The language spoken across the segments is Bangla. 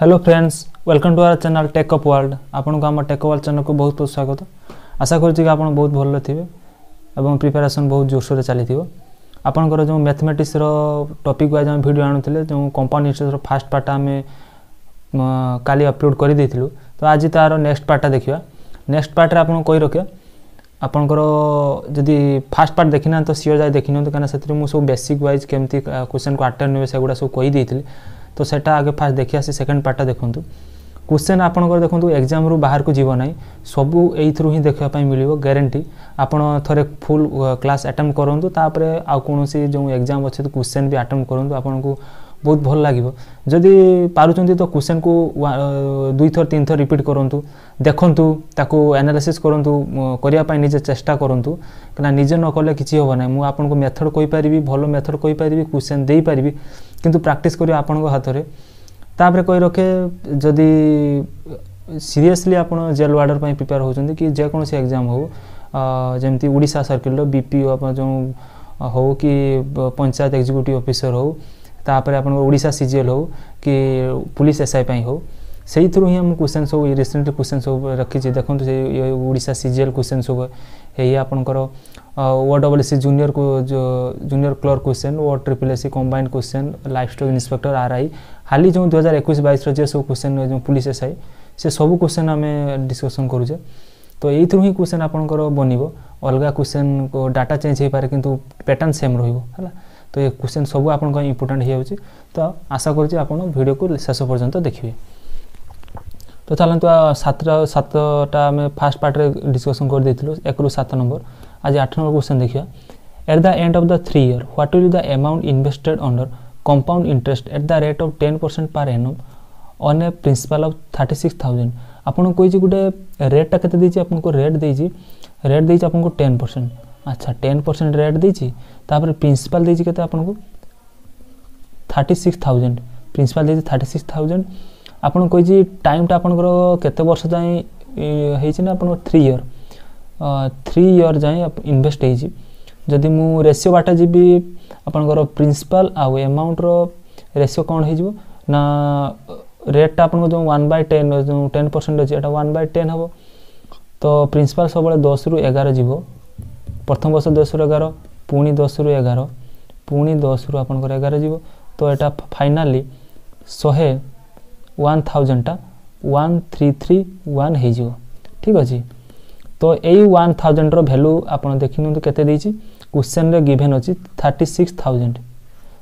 hello friends welcome to our channel Tech Up World आपको आम टेकअप वर्ल्ड चैनल को बहुत बहुत स्वागत आशा करुँच आप बहुत भल थे और प्रिपेरेसन बहुत जोरसोर चली आपंकर जो मैथमेटिक्स टपिक वाइज आम भिड आणुले जो कंपाउंड इंटरेस्ट फास्ट पार्ट आम का अपलोड करदेलु तो आज तार नेक्स्ट पार्टा देखा नेक्स्ट पार्ट्रे आपको कही रखे ଆପଣଙ୍କର ଯଦି ଫାଷ୍ଟ ପାର୍ଟ ଦେଖିନାହାନ୍ତି ତ ସିଓର ଯାଇ ଦେଖିନିଅନ୍ତୁ କାହିଁକିନା ସେଥିରେ ମୁଁ ସବୁ ବେସିକ୍ ୱାଇଜ୍ କେମିତି କୋଶ୍ଚିନ୍କୁ ଆଟେଣ୍ଡ से ସେଗୁଡ଼ା सब କହିଦେଇଥିଲି তো ସେଇଟା ଆଗେ ଫାଷ୍ଟ ଦେଖି ଆସି ସେକେଣ୍ଡ ପାର୍ଟଟା ଦେଖନ୍ତୁ କୋଶ୍ଚେନ୍ ଆପଣଙ୍କର ଦେଖନ୍ତୁ ଏକ୍ଜାମ୍ରୁ ବାହାରକୁ ଯିବ ନାହିଁ ସବୁ ଏଇଥିରୁ ହିଁ ଦେଖିବା ପାଇଁ ମିଳିବ ଗ୍ୟାରେଣ୍ଟି ଆପଣ ଥରେ ଫୁଲ୍ କ୍ଲାସ୍ ଆଟେମ୍ପ୍ଟ କରନ୍ତୁ ତାପରେ ଆଉ କୌଣସି ଯେଉଁ ଏକ୍ଜାମ୍ ଅଛି ତ କୋଶ୍ଚେନ୍ ବି ଆଟେମ୍ପ୍ଟ କରନ୍ତୁ ଆପଣଙ୍କୁ ବହୁତ ଭଲ ଲାଗିବ ଯଦି ପାରୁଛନ୍ତି ତ କୋଶ୍ଚେନ୍କୁ ଦୁଇଥର ତିନିଥର ରିପିଟ୍ କରନ୍ତୁ ଦେଖନ୍ତୁ ତାକୁ ଆନାଲିସିସ୍ କରନ୍ତୁ କରିବା ପାଇଁ ନିଜେ ଚେଷ୍ଟା କରନ୍ତୁ କାହିଁକିନା ନିଜେ ନ କଲେ କିଛି ହେବ ନାହିଁ ମୁଁ ଆପଣଙ୍କୁ ମେଥଡ଼ କହିପାରିବି ଭଲ ମେଥଡ଼ କହିପାରିବି କୋଶ୍ଚେନ୍ ଦେଇପାରିବି କିନ୍ତୁ ପ୍ରାକ୍ଟିସ୍ କରିବ ଆପଣଙ୍କ ହାତରେ ତାପରେ କହି ରଖେ ଯଦି ସିରିୟସଲି ଆପଣ ଜେଲ୍ ୱାର୍ଡ଼ର ପାଇଁ ପ୍ରିପେୟାର ହେଉଛନ୍ତି କି ଯେକୌଣସି ଏକ୍ଜାମ୍ ହେଉ ଯେମିତି ଓଡ଼ିଶା ସର୍କିଲ୍ର ବି ପି ଯେଉଁ ହେଉ କି ପଞ୍ଚାୟତ ଏକ୍ଜିକ୍ୟୁଟିଭ୍ ଅଫିସର ହେଉ ତାପରେ ଆପଣଙ୍କ ଓଡ଼ିଶା ସି ଜି ଏଲ୍ ହେଉ କି ପୁଲିସ୍ ଏସ୍ଆଇ ପାଇଁ ହେଉ से थ्रु ही क्वेश्चन सब रिसेंटली क्वेश्चन सब रखी देखते ओडा सीजीएल क्वेश्चन सब यही आपंकर O double S C junior junior clerk question O triple S C combined question livestock inspector R I हाली जो दुहजार एक बैस रे सब क्वेश्चन जो पुलिस एस आई से सब क्वेश्चन आम डिस्कसन करूचे तो यही थ्रु ही क्वेश्चन आपंकर बनब अलग क्वेश्चन को डाटा चेंज हो पाए कि पैटर्न सेम रहा तो ये क्वेश्चन सब आप इम्पोर्टाट हो तो आशा करीडियो को शेष पर्यटन देखिए তো ଚାଲନ୍ତୁ ସାତଟା ସାତଟା ଆମେ ଫାର୍ଷ୍ଟ ପାର୍ଟରେ ଡିସ୍କସନ୍ କରିଦେଇଥିଲୁ ଏକରୁ ସାତ ନମ୍ବର ଆଜି ଆଠ ନମ୍ବର କ୍ୱେଶ୍ଚନ୍ ଦେଖିବା at the end of the three year what will the amount invested under compound interest at the rate of ten percent per annum on a principal of thirty six thousand ଆପଣଙ୍କୁ କହିଛି ଗୋଟେ ରେଟ୍ଟା କେତେ ଦେଇଛି ଆପଣଙ୍କୁ ରେଟ୍ ଦେଇଛି ରେଟ୍ ଦେଇଛି ଆପଣଙ୍କୁ ଟେନ୍ ପରସେଣ୍ଟ ଆଚ୍ଛା ଟେନ୍ ପରସେଣ୍ଟ ରେଟ୍ ଦେଇଛି ତାପରେ ପ୍ରିନ୍ସିପାଲ୍ ଦେଇଛି କେତେ ଆପଣଙ୍କୁ ଥାର୍ଟି ସିକ୍ସ ଥାଉଜେଣ୍ଡ ପ୍ରିନ୍ସିପାଲ୍ ଦେଇଛି ଥାର୍ଟି ସିକ୍ସ ଥାଉଜେଣ୍ଡ ଆପଣ କହିଛି ଟାଇମ୍ଟା ଆପଣଙ୍କର କେତେ ବର୍ଷ ଯାଏଁ ହେଇଛି ନା ଆପଣଙ୍କର ଥ୍ରୀ ଇୟର୍ ଥ୍ରୀ ଇୟର୍ ଯାଏଁ ଇନଭେଷ୍ଟ ହେଇଛି ଯଦି ମୁଁ ରେସିଓ ବାଟ ଯିବି ଆପଣଙ୍କର ପ୍ରିନ୍ସିପାଲ୍ ଆଉ ଏମାଉଣ୍ଟର ରେସିଓ କ'ଣ ହେଇଯିବ ନା ରେଟ୍ଟା ଆପଣଙ୍କର ଯେଉଁ ୱାନ୍ ବାଇ ଟେନ୍ ଯେଉଁ ଟେନ୍ ପରସେଣ୍ଟ ଅଛି ଏଇଟା ୱାନ୍ ବାଇ ଟେନ୍ ହେବ ତ ପ୍ରିନ୍ସିପାଲ୍ ସବୁବେଳେ ଦଶରୁ ଏଗାର ଯିବ ପ୍ରଥମ ବର୍ଷ ଦଶରୁ ଏଗାର ପୁଣି ଦଶରୁ ଏଗାର ପୁଣି ଦଶରୁ ଆପଣଙ୍କର ଏଗାର ଯିବ ତ ଏଇଟା ଫାଇନାଲି ଶହେ ওয়ান থাউজেন্ডটা ওয়ান থ্রি থ্রি ওয়ান ହେଇଯିବ ଠିକ୍ ଅଛି ତ ଏଇ ୱାନ୍ ଥାଉଜେଣ୍ଡର ଭ୍ୟାଲୁ ଆପଣ ଦେଖିନିଅନ୍ତୁ କେତେ ଦେଇଛି କ୍ୱେଶ୍ଚନ୍ରେ ଗିଭେନ୍ ଅଛି ଥାର୍ଟି ସିକ୍ସ ଥାଉଜେଣ୍ଡ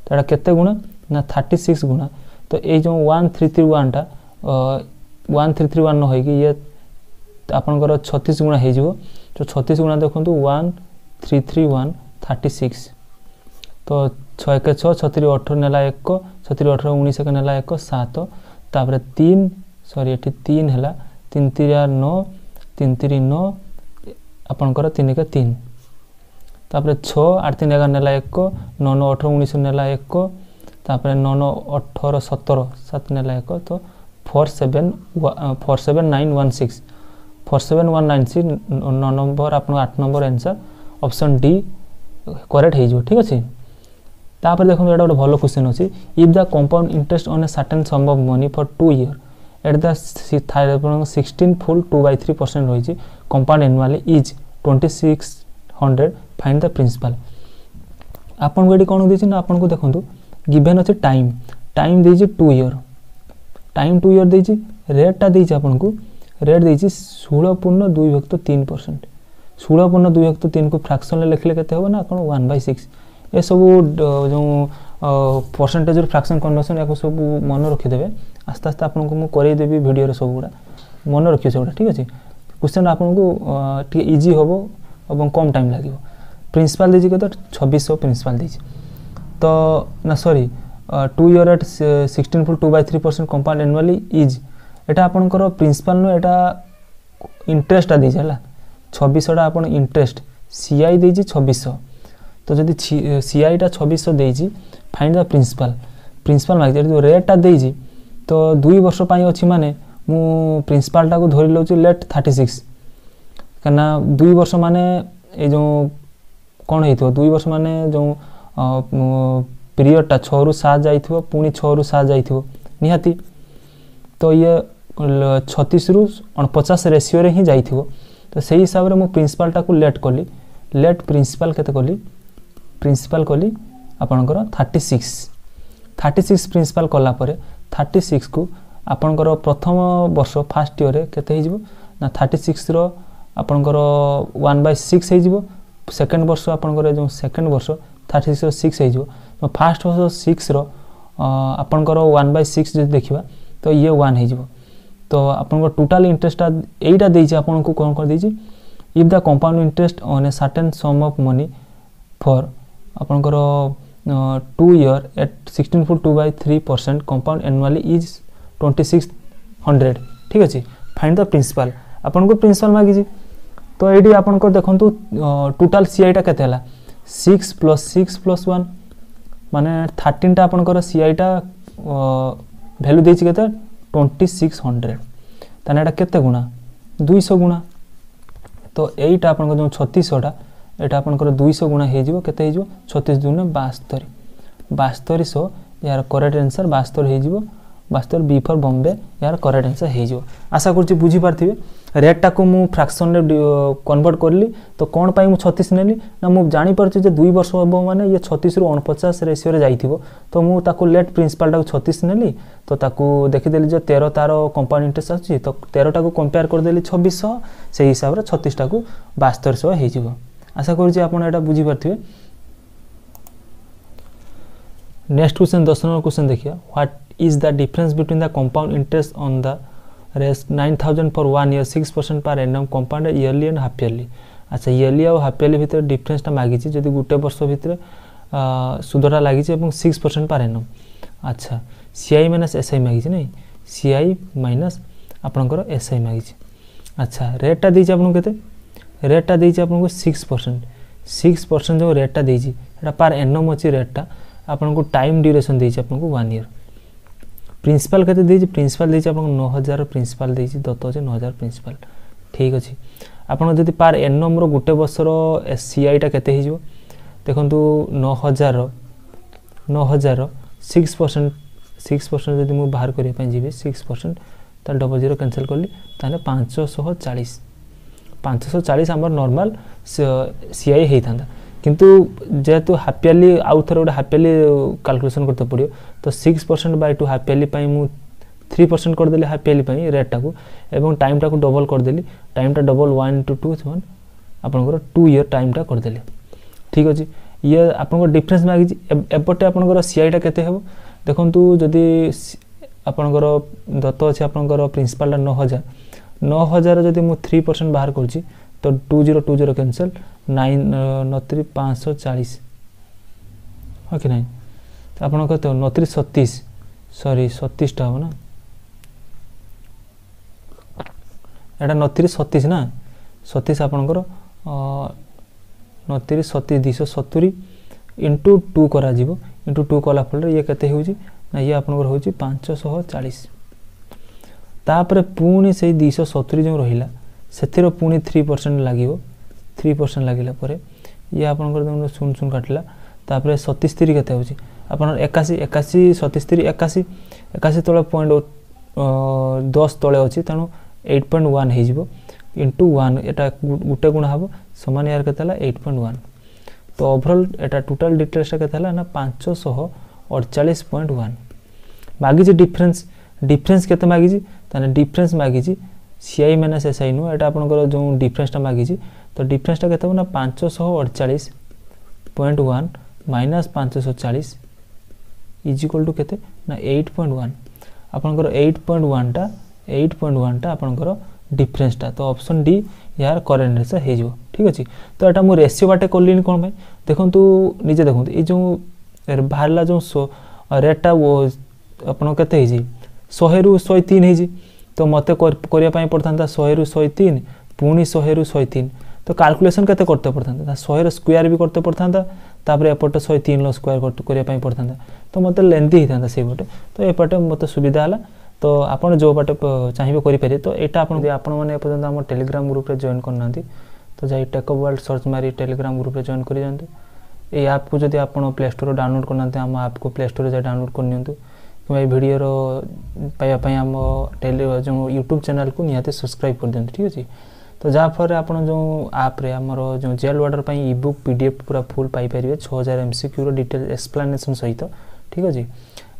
ତ ଏଇଟା କେତେ ଗୁଣା ନା ଥାର୍ଟି ସିକ୍ସ ଗୁଣା ତ ଏଇ ଯେଉଁ ୱାନ୍ ଥ୍ରୀ ଥ୍ରୀ ୱାନ୍ଟା ୱାନ୍ ଥ୍ରୀ ଥ୍ରୀ ୱାନ୍ ନ ହୋଇକି ଇଏ ଆପଣଙ୍କର ଛତିଶ ଗୁଣା ହେଇଯିବ ତ ଛତିଶ ଗୁଣା ଦେଖନ୍ତୁ one three three one thirty six ତ ଛଅ ଏକ ଛଅ ଛତିରି ଅଠର ନେଲା ଏକ ଛତିରି ଅଠର ଉଣେଇଶ ଏକ ନେଲା ଏକ ସାତ तापर तीन सरी ये तीन है तीन तीन नौ तीन तीन नौ ଆପଣଙ୍କର ତିନି ଏକ ତିନି ତାପରେ ଛଅ ଆଠ ତିନି ଏଗାର ନେଲା ଏକ ନଅ ନଅ ଅଠର ଉଣେଇଶ ନେଲା ଏକ ତାପରେ ନଅ ନଅ ଅଠର ସତର ସାତ ନେଲା ଏକ ତ four seven four seven nine one six four seven one nine six ନଅ ନମ୍ବର ଆପଣଙ୍କ ଆଠ number answer option D correct ହେଇଯିବ ଠିକ୍ ଅଛି ତାପରେ ଦେଖନ୍ତୁ ଏଇଟା ଗୋଟେ ଭଲ କ୍ୱେଶ୍ଚନ୍ ଅଛି if the compound interest on a certain sum of money for two year at the sixteen full two by three percent ରହିଛି compound annually is twenty six hundred find the principal ଆପଣଙ୍କୁ ଏଠି କ'ଣ ଦେଇଛି ନା ଆପଣଙ୍କୁ ଦେଖନ୍ତୁ ଗିଭେନ୍ ଅଛି ଟାଇମ୍ ଟାଇମ୍ ଦେଇଛି two year time two year দিয়েছি রেটটা দিয়েছি আপনার রেট দিয়েছি ষোলো পূর্ণ দুই ভক্ত তিন পরসেন্ট ষোলো পূর্ণ দুই ভক্ত তিনকে ফ্রাকশনে লেখলে কেতে হবে না আপনার ওয়ান বাই সিক্স ଏସବୁ ଯେଉଁ ପରସେଣ୍ଟେଜରୁ ଫ୍ରାକ୍ସନ୍ କନଭର୍ସନ୍ ଏହାକୁ ସବୁ ମନେ ରଖିଦେବେ ଆସ୍ତେ ଆସ୍ତେ ଆପଣଙ୍କୁ ମୁଁ କରେଇଦେବି ଭିଡ଼ିଓରେ ସବୁଗୁଡ଼ା ମନେ ରଖିବେ ସେଗୁଡ଼ା ଠିକ୍ ଅଛି क्वेश्चन आपको टी इजी हम और कम टाइम लगे प्रिंसिपाल दे कत छब्बीस प्रिंसिपाल दे तो ना सरी two year at sixteen full two by three percent compound annually is यहाँ आपंकर प्रिंसिपाल नु यहाँ इंटरेस्टा दे छब्बीसटा आप इंटरेस्ट सी आई दे छब्बीस तो जब सी आई टा छब्स देखिए फाइंड द प्रिंसिपल प्रिंसिपल मांगे जो रेटा दे तो दुई वर्ष अच्छी मानने मु प्रिंसिपाल टाक धरी लो लेट थर्टी सिक्स कहीं ना दुई वर्ष मान यो कौन हो दुई वर्ष मान जो पीरियडटा छु सात जा छु सात जा तो ये छतीस रु पचास रेसीओ रे ही जा तो से हिसाब से मुझे प्रिंसिपाल टाक लेट कली लेट प्रिंसिपाल के প্রিন্সিপাল কলি ଆପଣଙ୍କର thirty six thirty six principal କଲା ପରେ ଥାର୍ଟି ସିକ୍ସକୁ ଆପଣଙ୍କର ପ୍ରଥମ ବର୍ଷ ଫାର୍ଷ୍ଟ ଇୟର୍ରେ କେତେ ହେଇଯିବ ନା ଥାର୍ଟି ସିକ୍ସର ଆପଣଙ୍କର ୱାନ୍ ବାଇ ସିକ୍ସ ହେଇଯିବ ସେକେଣ୍ଡ ବର୍ଷ ଆପଣଙ୍କର ଯେଉଁ ସେକେଣ୍ଡ ବର୍ଷ ଥାର୍ଟି ସିକ୍ସର ସିକ୍ସ ହେଇଯିବ ଫାର୍ଷ୍ଟ ବର୍ଷ ସିକ୍ସର ଆପଣଙ୍କର ୱାନ୍ ବାଇ ସିକ୍ସ ଯଦି ଦେଖିବା ତ ଇଏ ୱାନ୍ ହେଇଯିବ ତ ଆପଣଙ୍କ ଟୋଟାଲ ଇଣ୍ଟରେଷ୍ଟଟା ଏଇଟା ଦେଇଛି ଆପଣଙ୍କୁ କ'ଣ କ'ଣ ଦେଇଛି if the compound interest on a certain sum of money for ଆପଣଙ୍କର two year at sixteen foot two by three percent compound annually is twenty six hundred ଠିକ୍ ଅଛି ଫାଇଣ୍ଡ ଦ ପ୍ରିନ୍ସିପାଲ୍ ଆପଣଙ୍କୁ ପ୍ରିନ୍ସିପାଲ୍ ମାଗିଛି ତ ଏଇଠି ଆପଣଙ୍କର ଦେଖନ୍ତୁ ଟୋଟାଲ୍ ସିଆଇଟା କେତେ ହେଲା six plus six plus one ମାନେ ଥାର୍ଟିନ୍ଟା ଆପଣଙ୍କର ସିଆଇଟା ଭ୍ୟାଲ୍ୟୁ ଦେଇଛି କେତେ ଟ୍ୱେଣ୍ଟି ସିକ୍ସ ହଣ୍ଡ୍ରେଡ଼ ତାହେଲେ ଏଇଟା କେତେ ଗୁଣା ଦୁଇଶହ ଗୁଣା ତ ଏଇଟା ଆପଣଙ୍କର ଯେଉଁ ଛତିଶଟା এটা আপনার দুইশ গুণা হয়ে যাব কেতে হয়ে ছতিশ দুগুণে বাস্তরি বাস্তরিশ ইয়ার করেক্ট আনসার বাস্তর হয়ে যাব বাস্তর বি ফর বম্বে ইয়ার করেক্ট আনসার হয়ে যাব আশা করছি বুঝিপারে রেটটা মু ফ্রাকশনরে কনভর্ট করলি তো কোণ পাই মু ছতিশ নেলি না মু জাঁপারছি যে দুই বর্ষ হব মানে ইয়ে ছতিশ রু অণপচাশ রেসিওরে যাই তো মু তাকে লেট প্রিন্সিপালটা ছতিশ নেলি তো তাকে দেখিদেলি যে তের তার কম্পাউন্ড ইন্টারেস্ট আসুচি তো তেরটা কম্পেয়ার করেদেলি ছবিশশহ সেই হিসাবে ছতিশটা বাস্তরশহ হয়ে যাব আশা করছি আপনার এটা বুঝিপারে নেক্সট কোশ্চেন দশ নম্বর কোশ্চেন দেখিয়া what is the difference between the compound interest on the race nine thousand for one year six percent per annum compound yearly and half yearly আচ্ছা ইয়ারলি আউ হাফ ইয়ারলি ভিতরে ডিফরেন্সটা মাগিছে যদি গোটে বর্ষ ভিতরে সুদটা লাগিছে এবং সিক্স পরসেন্ট পার এনম আচ্ছা সিআই মাইনাস এসআই মাগিছে নাই সিআই মাইনাস আপনার এসআই মাগিছে আচ্ছা রেটটা দিয়েছে আপনার কেতে ରେଟ୍ଟା ଦେଇଛି ଆପଣଙ୍କୁ ସିକ୍ସ ପରସେଣ୍ଟ ସିକ୍ସ ପରସେଣ୍ଟ ଯେଉଁ ରେଟ୍ଟା ଦେଇଛି ସେଇଟା ପାର୍ ଏନମ୍ ଅଛି ରେଟ୍ଟା ଆପଣଙ୍କୁ ଟାଇମ୍ ଡ୍ୟୁରେସନ୍ ଦେଇଛି ଆପଣଙ୍କୁ ୱାନ୍ ଇୟର୍ ପ୍ରିନ୍ସିପାଲ୍ କେତେ ଦେଇଛି ପ୍ରିନ୍ସିପାଲ୍ ଦେଇଛି ଆପଣଙ୍କୁ ନଅ ହଜାର ପ୍ରିନ୍ସିପାଲ୍ ଦେଇଛି ଦତ୍ତ ଅଛି ନଅ ହଜାର ପ୍ରିନ୍ସିପାଲ୍ ଠିକ୍ ଅଛି ଆପଣ ଯଦି ପାର୍ ଏନମ୍ର ଗୋଟେ ବର୍ଷର ସି ଆଇଟା କେତେ ହେଇଯିବ ଦେଖନ୍ତୁ ନଅ ହଜାର ନଅ ହଜାର ସିକ୍ସ ପରସେଣ୍ଟ ସିକ୍ସ ପରସେଣ୍ଟ ଯଦି ମୁଁ ବାହାର କରିବା ପାଇଁ ଯିବି ସିକ୍ସ ପରସେଣ୍ଟ ତାହେଲେ ଡବଲ୍ ଜିରୋ କ୍ୟାନସଲ୍ କଲି ତାହେଲେ ପାଞ୍ଚଶହ ଚାଳିଶ ପାଞ୍ଚଶହ ଚାଳିଶ ଆମର ନର୍ମାଲ ସିଆଇ ହେଇଥାନ୍ତା কিন্তু যেহেতু হাফ ইয়ারলি আউথরে গোটে হাফ ইয়ারলি ক্যালকুলেসন করতে পড়িব তো six percent by two half yearly মু থ্রি পরসেন্ট করেদেলি হাফ ইয়ারলি রেটটা এবং টাইমটা ডবল করেদেলি টাইমটা double one two two one আপনার টু ইয়র টাইমটা করেদেলি ঠিক আছে ইয়ে আপনার ডিফরেন্স মাগিছি এপটে আপনার সিআইটা কেতে হব দেখুন যদি আপনার দত্ত আছে আপনার প্রিন্সিপালটা ন হাজার ନଅ ହଜାର ଯଦି ମୁଁ ଥ୍ରୀ ପରସେଣ୍ଟ ବାହାର କରୁଛି ତ two zero two zero cancel nine ନତିରି ପାଞ୍ଚଶହ ଚାଳିଶ ହଁ କି ନାହିଁ ଆପଣ କେତେ ନତିରି ସତିଶ ସରି ସତିଶଟା ହେବ ନା ଏଇଟା ନତିରି ସତିଶ ନା ସତିଶ ଆପଣଙ୍କର ନତିରି ସତିଶ ଦୁଇଶହ ସତୁରି ଇଣ୍ଟୁ ଟୁ କରାଯିବ ଇଣ୍ଟୁ ଟୁ କଲା ଫଳରେ ଇଏ କେତେ ହେଉଛି ନା ଇଏ ଆପଣଙ୍କର ହେଉଛି ପାଞ୍ଚଶହ ଚାଳିଶ ତାପରେ ପୁଣି ସେଇ ଦୁଇଶହ ସତୁରି ଯେଉଁ ରହିଲା ସେଥିର ପୁଣି ଥ୍ରୀ ପରସେଣ୍ଟ ଲାଗିବ ଥ୍ରୀ ପରସେଣ୍ଟ ଲାଗିଲା ପରେ ଇଏ ଆପଣଙ୍କର ଯେଉଁ ଶୂନ ଶୂନ କାଟିଲା ତାପରେ ସତିସ୍ତିରି କେତେ ହେଉଛି ଆପଣଙ୍କର ଏକାଅଶୀ ଏକାଅଶୀ ସତିସ୍ତିରି ଏକାଅଶୀ ଏକାଅଶୀ ତଳେ ପଏଣ୍ଟ ଦଶ ତଳେ ଅଛି ତେଣୁ ଏଇଟ୍ ପଏଣ୍ଟ ୱାନ୍ ହେଇଯିବ ଇଣ୍ଟୁ ୱାନ୍ ଏଇଟା ଗୋଟେ ଗୁଣ ହେବ ସମାନ ଏହାର କେତେ ହେଲା ଏଇଟ୍ ପଏଣ୍ଟ ୱାନ୍ ତ ଓଭରଅଲ୍ ଏଇଟା ଟୋଟାଲ୍ ଡିଟେଲ୍ସଟା କେତେ ହେଲା ନା ପାଞ୍ଚଶହ ଅଡ଼ଚାଳିଶ ପଏଣ୍ଟ ୱାନ୍ ମାଗିଛି ଡିଫରେନ୍ସ ଡିଫରେନ୍ସ କେତେ ମାଗିଛି तेज़े difference मागिच C I minus S I नुह आप जो डिफरेन्सटा मागिच तो डिफरेन्सटा के पांच अड़चाश पॉइंट वन माइनस पांच चालीस इज्कवल टू के ना एट पॉइंट वन आपंकर एट पॉइंट वाटा एट पॉइंट वाटा आपंकर डिफरेन्सटा तो अप्सन डी यार करेन्ट रेस हो ठीक अच्छे तो यहाँ मुझे रेसीो बाटे कल कौन पर देखूँ निजे देखते ये जो बाहर जो सो रेटा वो आपत हो ଶହେରୁ ଶହେ ତିନି ହେଇଛି ତ ମୋତେ କରିବା ପାଇଁ ପଡ଼ିଥାନ୍ତା ଶହେରୁ ଶହେ ତିନି ପୁଣି ଶହେରୁ ଶହେ ତିନି ତ କାଲକୁଲେସନ୍ କେତେ করতে ପଡ଼ିଥାନ୍ତା ତା ଶହେର ସ୍କୋୟାର୍ ବି করতে ପଡ଼ିଥାନ୍ତା ତାପରେ ଏପଟେ ଶହେ ତିନିର ସ୍କୋୟାର୍ କରିବା ପାଇଁ ପଡ଼ିଥାନ୍ତା ତ ମୋତେ ଲେନ୍ଦି ହେଇଥାନ୍ତା ସେଇପଟେ ତ ଏପଟେ ମୋତେ ସୁବିଧା ହେଲା ତ ଆପଣ ଯେଉଁ ବାଟେ ଚାହିଁବେ କରିପାରିବେ ତ ଏଇଟା ଆପଣ ଯଦି ଆପଣମାନେ ଏପର୍ଯ୍ୟନ୍ତ ଆମ ଟେଲିଗ୍ରାମ୍ ଗ୍ରୁପ୍ରେ ଜଏନ୍ କରୁନାହାନ୍ତି ତ ଯାଇ ଟେକଅପ୍ ୱାର୍ଲ୍ଡ ସର୍ଚ୍ଚ ମାରି ଟେଲିଗ୍ରାମ୍ ଗ୍ରୁପ୍ରେ ଜଏନ୍ କରିଯାଆନ୍ତୁ এই আপ্কু যদি আপনার প্লে স্টোর ডাউনলোড করতে আমার আপ্কু প্লে স্টোরে যাই ডাউনলোড করে নিতু କିମ୍ବା ଏଇ ଭିଡ଼ିଓର ପାଇବା ପାଇଁ ଆମ ଟେଲି ଯେଉଁ ୟୁଟ୍ୟୁବ୍ ଚ୍ୟାନେଲ୍କୁ ନିହାତି ସବସ୍କ୍ରାଇବ୍ କରିଦିଅନ୍ତୁ ଠିକ୍ ଅଛି ତ ଯାହାଫଳରେ ଆପଣ ଯେଉଁ ଆପ୍ରେ ଆମର ଯେଉଁ ଜେଲ୍ ୱାର୍ଡ଼ର ପାଇଁ e book P D F ପୁରା ଫୁଲ୍ ପାଇପାରିବେ ଛଅ ହଜାର ଏମ୍ ସି କ୍ୟୁର ଡିଟେଲ୍ ଏକ୍ସପ୍ଲାନେସନ୍ ସହିତ ଠିକ୍ ଅଛି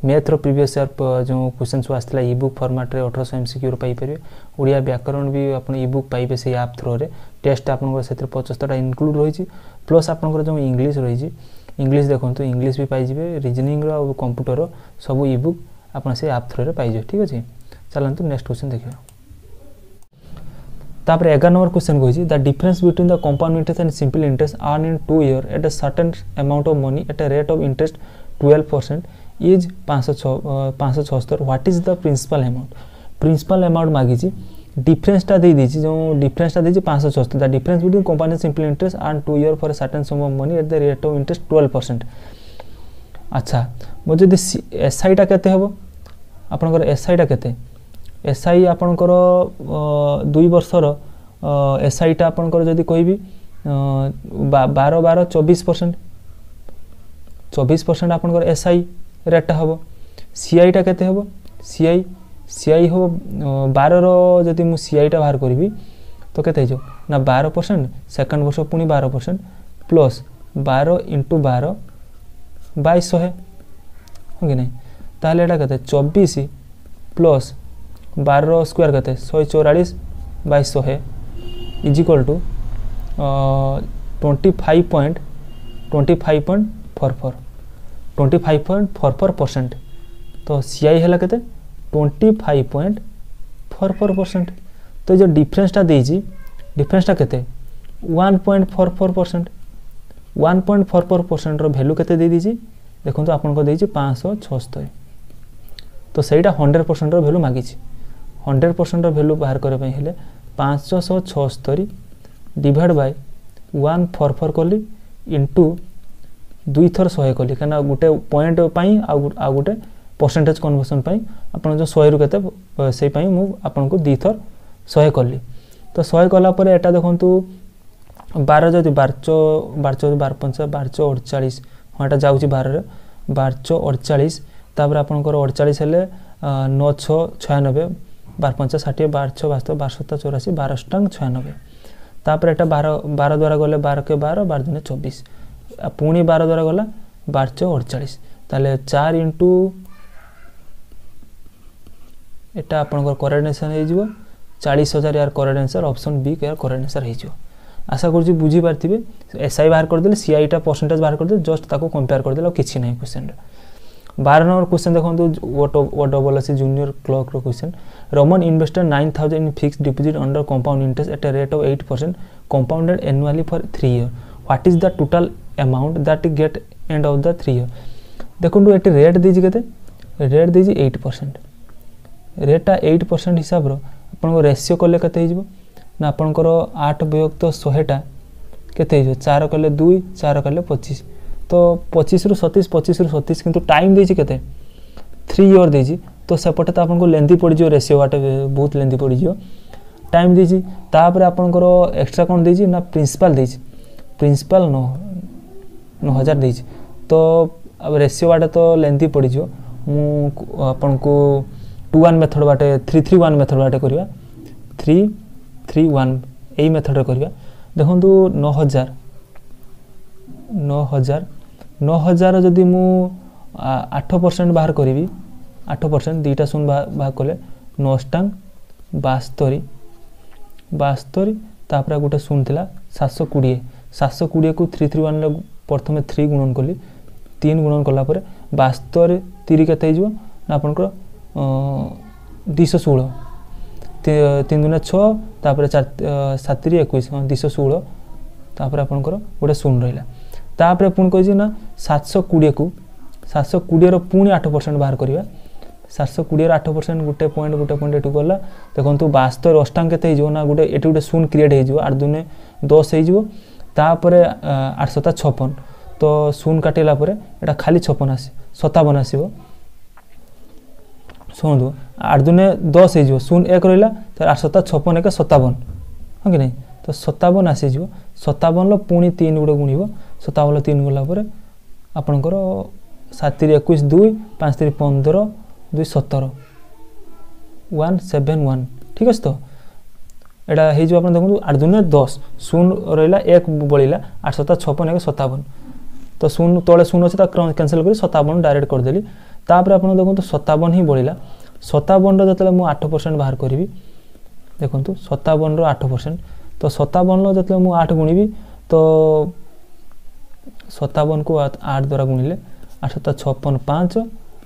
ମ୍ୟାଥ୍ର ପ୍ରିଭିୟସ୍ ଇୟର୍ ଯେଉଁ କ୍ୱେଶ୍ଚନ୍ ସବୁ ଆସିଥିଲା ଇ ବୁକ୍ ଫର୍ମାଟ୍ରେ ଅଠରଶହ ଏମ୍ ସି କ୍ୟୁର ପାଇପାରିବେ ଓଡ଼ିଆ ବ୍ୟାକରଣ ବି ଆପଣ ଇ ବୁକ୍ ପାଇବେ ସେଇ ଆପ୍ ଥ୍ରୋରେ ଟେଷ୍ଟ ଆପଣଙ୍କର ସେଥିରେ ପଚସ୍ତରୀଟା ଇନକ୍ଲୁଡ଼ ରହିଛି ପ୍ଲସ୍ ଆପଣଙ୍କର ଯେଉଁ ଇଂଲିଶ ରହିଛି ইংলিশ দেখন্তু ইংলিশ বি পাইଯିবে রিজনিংর আর কম্পুটর সবু ই বুক আপনার সেই আপ থ্রুরে পাইবে ঠিক আছে চালু নেক্সট কোশ্চেন দেখা তাপরে এগারো নম্বর কোশ্চেন কইছি the difference between the compound interest and simple interest earn in two year at a certain amount of money at a rate of interest twelve percent is পাঁচশো ছ পাঁচশো ছস্তর what is the principal amount principal amount মাগিছি ডিফরেন্সটা দিয়ে দিয়েছি যে ডিফরেন্সটা দিয়েছি পাঁচশো ছষট্টি the difference between companies simple interest and two year for certain sum of money at the rate of interest twelve percent আচ্ছা ମୋ ଯଦି ଏସ୍ ଆଇଟା କେତେ ହେବ ଆପଣଙ୍କର ଏସ୍ ଆଇଟା କେତେ ଏସ୍ ଆଇ ଆପଣଙ୍କର ଦୁଇ ବର୍ଷର ଏସ୍ ଆଇଟା ଆପଣଙ୍କର ଯଦି କହିବି ବାର ବାର ଚବିଶ ପରସେଣ୍ଟ ଚବିଶ ପରସେଣ୍ଟ ଆପଣଙ୍କର ଏସ୍ ଆଇ ରେଟ୍ଟା ହେବ ସିଆଇଟା କେତେ ହେବ ସିଆଇ सीआई हम बार रि सीआई टा बाहर करी तो के ना बार परसेंट सेकेंड वर्ष पुणी बार परसेंट प्लस बार इंटु बार बैश हाँ कि ना तो ये के चौबीस प्लस बार स्क्वायर के शह चौरास बैशे is equal to twenty five point twenty five point four four twenty five point four four percent तो सीआई है कैसे twenty five point four four percent তো এই যে ডিফরেন্সটা দিয়েছি ডিফরেন্সটা কেতে one point four four percent one point four four পরসেন্টর value কেতে দিয়েছি দেখুন আপনার দিয়েছি পাঁচশো ছস্তরি তো সেইটা হন্ড্রেড পরসেন্টর ভ্যালু মাগিছি হন্ড্রেড পরসেন্টর ভ্যালু বাহার করা হলে পাঁচশো ছস্তরি divide by one four four কলি ইন্টু দুইথর শহে কলি কেন গোটে পয়েন্ট পাই আউ গোটে পরসেন্টেজ কনভর্সন পাই ଆପଣ ଯେଉଁ ଶହେରୁ କେତେ ସେଇ ପାଇଁ ମୁଁ ଆପଣଙ୍କୁ ଦୁଇଥର ଶହେ କଲି ତ ଶହେ କଲା ପରେ ଏଇଟା ଦେଖନ୍ତୁ ବାର ଯଦି ବାରଚ ବାରଚ ବାର ପଞ୍ଚା ବାରଚ ଅଡ଼ଚାଳିଶ ହଁ ଏଇଟା ଯାଉଛି ବାରରେ ବାରଚ ଅଡ଼ଚାଳିଶ ତାପରେ ଆପଣଙ୍କର ଅଡ଼ଚାଳିଶ ହେଲେ ନଅ ଛଅ ଛୟାନବେ ବାର ପଞ୍ଚା ଷାଠିଏ ବାର ଛଅ ବାସ୍ତବ ବାର ସତା ଚଉରାଶୀ ବାର ଷ୍ଟାଙ୍ଗ ଛୟାନବେ ତାପରେ ଏଇଟା ବାର ବାର ଦ୍ୱାରା ଗଲେ ବାର କେ ବାର ବାର ଦିନେ ଚବିଶ ପୁଣି ବାର ଦ୍ୱାରା ଗଲା ବାର ଛଅ ଅଡ଼ଚାଳିଶ ତାହେଲେ ଚାରି ଇଣ୍ଟୁ এটা আপনার করেক্ট আনসার হয়ে যাব চাশ হাজার ইয়ার করেক্ট আনসার অপশন বি ইয়ার করেক্ট আনসার হয়ে যাব আশা করছি বুঝিপারিবে এসআই বাহার করেদেলে সিআইটা পরসেন্টেজ বাহার করেদেলে জস্ট তাকে কম্পেয়ার করেদেলে কিছু না কোশ্চেনটা ବାର ନମ୍ବର କ୍ୱେଶ୍ଚନ୍ ଦେଖନ୍ତୁ ୱାଟ୍ ଡବଲ୍ ଅଛି junior କ୍ଲର୍କର question Raman invests nine thousand in fixed deposit under compound interest at a rate of eight percent compounded annually for three year what is the total amount that get end of the three year ଦେଖନ୍ତୁ ଏଠି ରେଟ୍ ଦେଇଛି କେତେ ରେଟ୍ ଦେଇଛି ଏଇଟ୍ ପରସେଣ୍ଟ रेटा एट परसेंट हिसाब रेसीो कले के आपणकर आठ विभक्त शहेटा के चार कले दुई चार कले पचिश तो पचिश रु सतीस पचिश रु सतीस कितना टाइम देती के थ्री इयर दे तो सेपटे तो आपको लेंथी पड़ो रेसीो वाट बहुत लेंथी पड़ो टाइम देपर आपंकर एक्सट्रा कौन दे प्रिन्सिपाल प्रिन्सिपाल नौ हजार दे तो रेसीो वाट तो लेंथी पड़ो मु आपन को टू वन मेथड बाटे थ्री थ्री वन मेथड बाटे करवा थ्री थ्री वन यही मेथड करवा देखो नौ हजार नौ हजार नौ हजार जदि मु आठ परसेंट बाहर करी आठ परसेंट दुटा शून बाहर कले नौटा बास्तरी बास्तरी तापर गोटे शून थी सातश कोड़े सातश कोड़े को थ्री थ्री वन प्रथम थ्री गुणन कली तीन गुणन कलापर बास्तरी तीर के आपंकर ଦୁଇଶହ ଷୋହଳ ତିନି ଦୁନିଆ ଛଅ ତା'ପରେ ସାତିରି ଏକୋଇଶ ଦୁଇଶହ ଷୋହଳ ତା'ପରେ ଆପଣଙ୍କର ଗୋଟେ ଶୂନ ରହିଲା ତା'ପରେ ପୁଣି କହିଛି ନା ସାତଶହ କୋଡ଼ିଏକୁ ସାତଶହ କୋଡ଼ିଏର ପୁଣି ଆଠ ପରସେଣ୍ଟ ବାହାର କରିବା ସାତଶହ କୋଡ଼ିଏର ଆଠ ପରସେଣ୍ଟ ଗୋଟେ ପଏଣ୍ଟ ଗୋଟେ ପଏଣ୍ଟ ଏଠୁ ଗଲା ଦେଖନ୍ତୁ ବାସ୍ତରୀ ଅଷ୍ଟାଙ୍ଗ କେତେ ହେଇଯିବ ନା ଗୋଟେ ଏଠି ଗୋଟେ ଶୂନ କ୍ରିଏଟ୍ ହେଇଯିବ ଆଠ ଦୁନେ ଦଶ ହେଇଯିବ ତା'ପରେ ଆଠଶହଟା ଛପନ ତ ଶୂନ କାଟିଲା ପରେ ଏଇଟା ଖାଲି ଛପନ ଆସେ ସତାବନ ଆସିବ ଶୁଣନ୍ତୁ ଆଠ ଦୁନେ ଦଶ ହେଇଯିବ ଶୂନ ଏକ ରହିଲା ତ ଆଠ ସତା ଛପନ ଏକ ସତାବନ ହଁ କି ନାହିଁ ତ ସତାବନ ଆସିଯିବ ସତାବନର ପୁଣି ତିନି ଗୁଡ଼େ ଗୁଣିବ ସତାବନର ତିନି ଗଲା ପରେ ଆପଣଙ୍କର ସାତିରି ଏକୋଇଶ ଦୁଇ ପାଞ୍ଚ ତିରି ପନ୍ଦର ଦୁଇ ସତର ୱାନ୍ ସେଭେନ୍ ୱାନ୍ ଠିକ୍ ଅଛି ତ ଏଇଟା ହେଇଯିବ ଆପଣ ଦେଖନ୍ତୁ ଆଠ ଦୁନେ ଦଶ ଶୂନ ରହିଲା ଏକ ବଳିଲା ଆଠ ସତା ଛପନ ଏକ ସତାବନ ତ ଶୂନ ତଳେ ଶୂନ ଅଛି ତାକୁ କ୍ୟାନସଲ୍ କରି ସତାବନ ଡାଇରେକ୍ଟ କରିଦେଲି ତାପରେ ଆପଣ ଦେଖନ୍ତୁ ସତାବନ ହିଁ ବଢ଼ିଲା ସତାବନର ଯେତେବେଳେ ମୁଁ ଆଠ ପରସେଣ୍ଟ ବାହାର କରିବି ଦେଖନ୍ତୁ ସତାବନର ଆଠ ପରସେଣ୍ଟ ତ ସତାବନର ଯେତେବେଳେ ମୁଁ ଆଠ ଗୁଣିବି ତ ସତାବନକୁ ଆଠ ଦ୍ୱାରା ଗୁଣିଲେ ଆଠ ସତା ଛପନ ପାଞ୍ଚ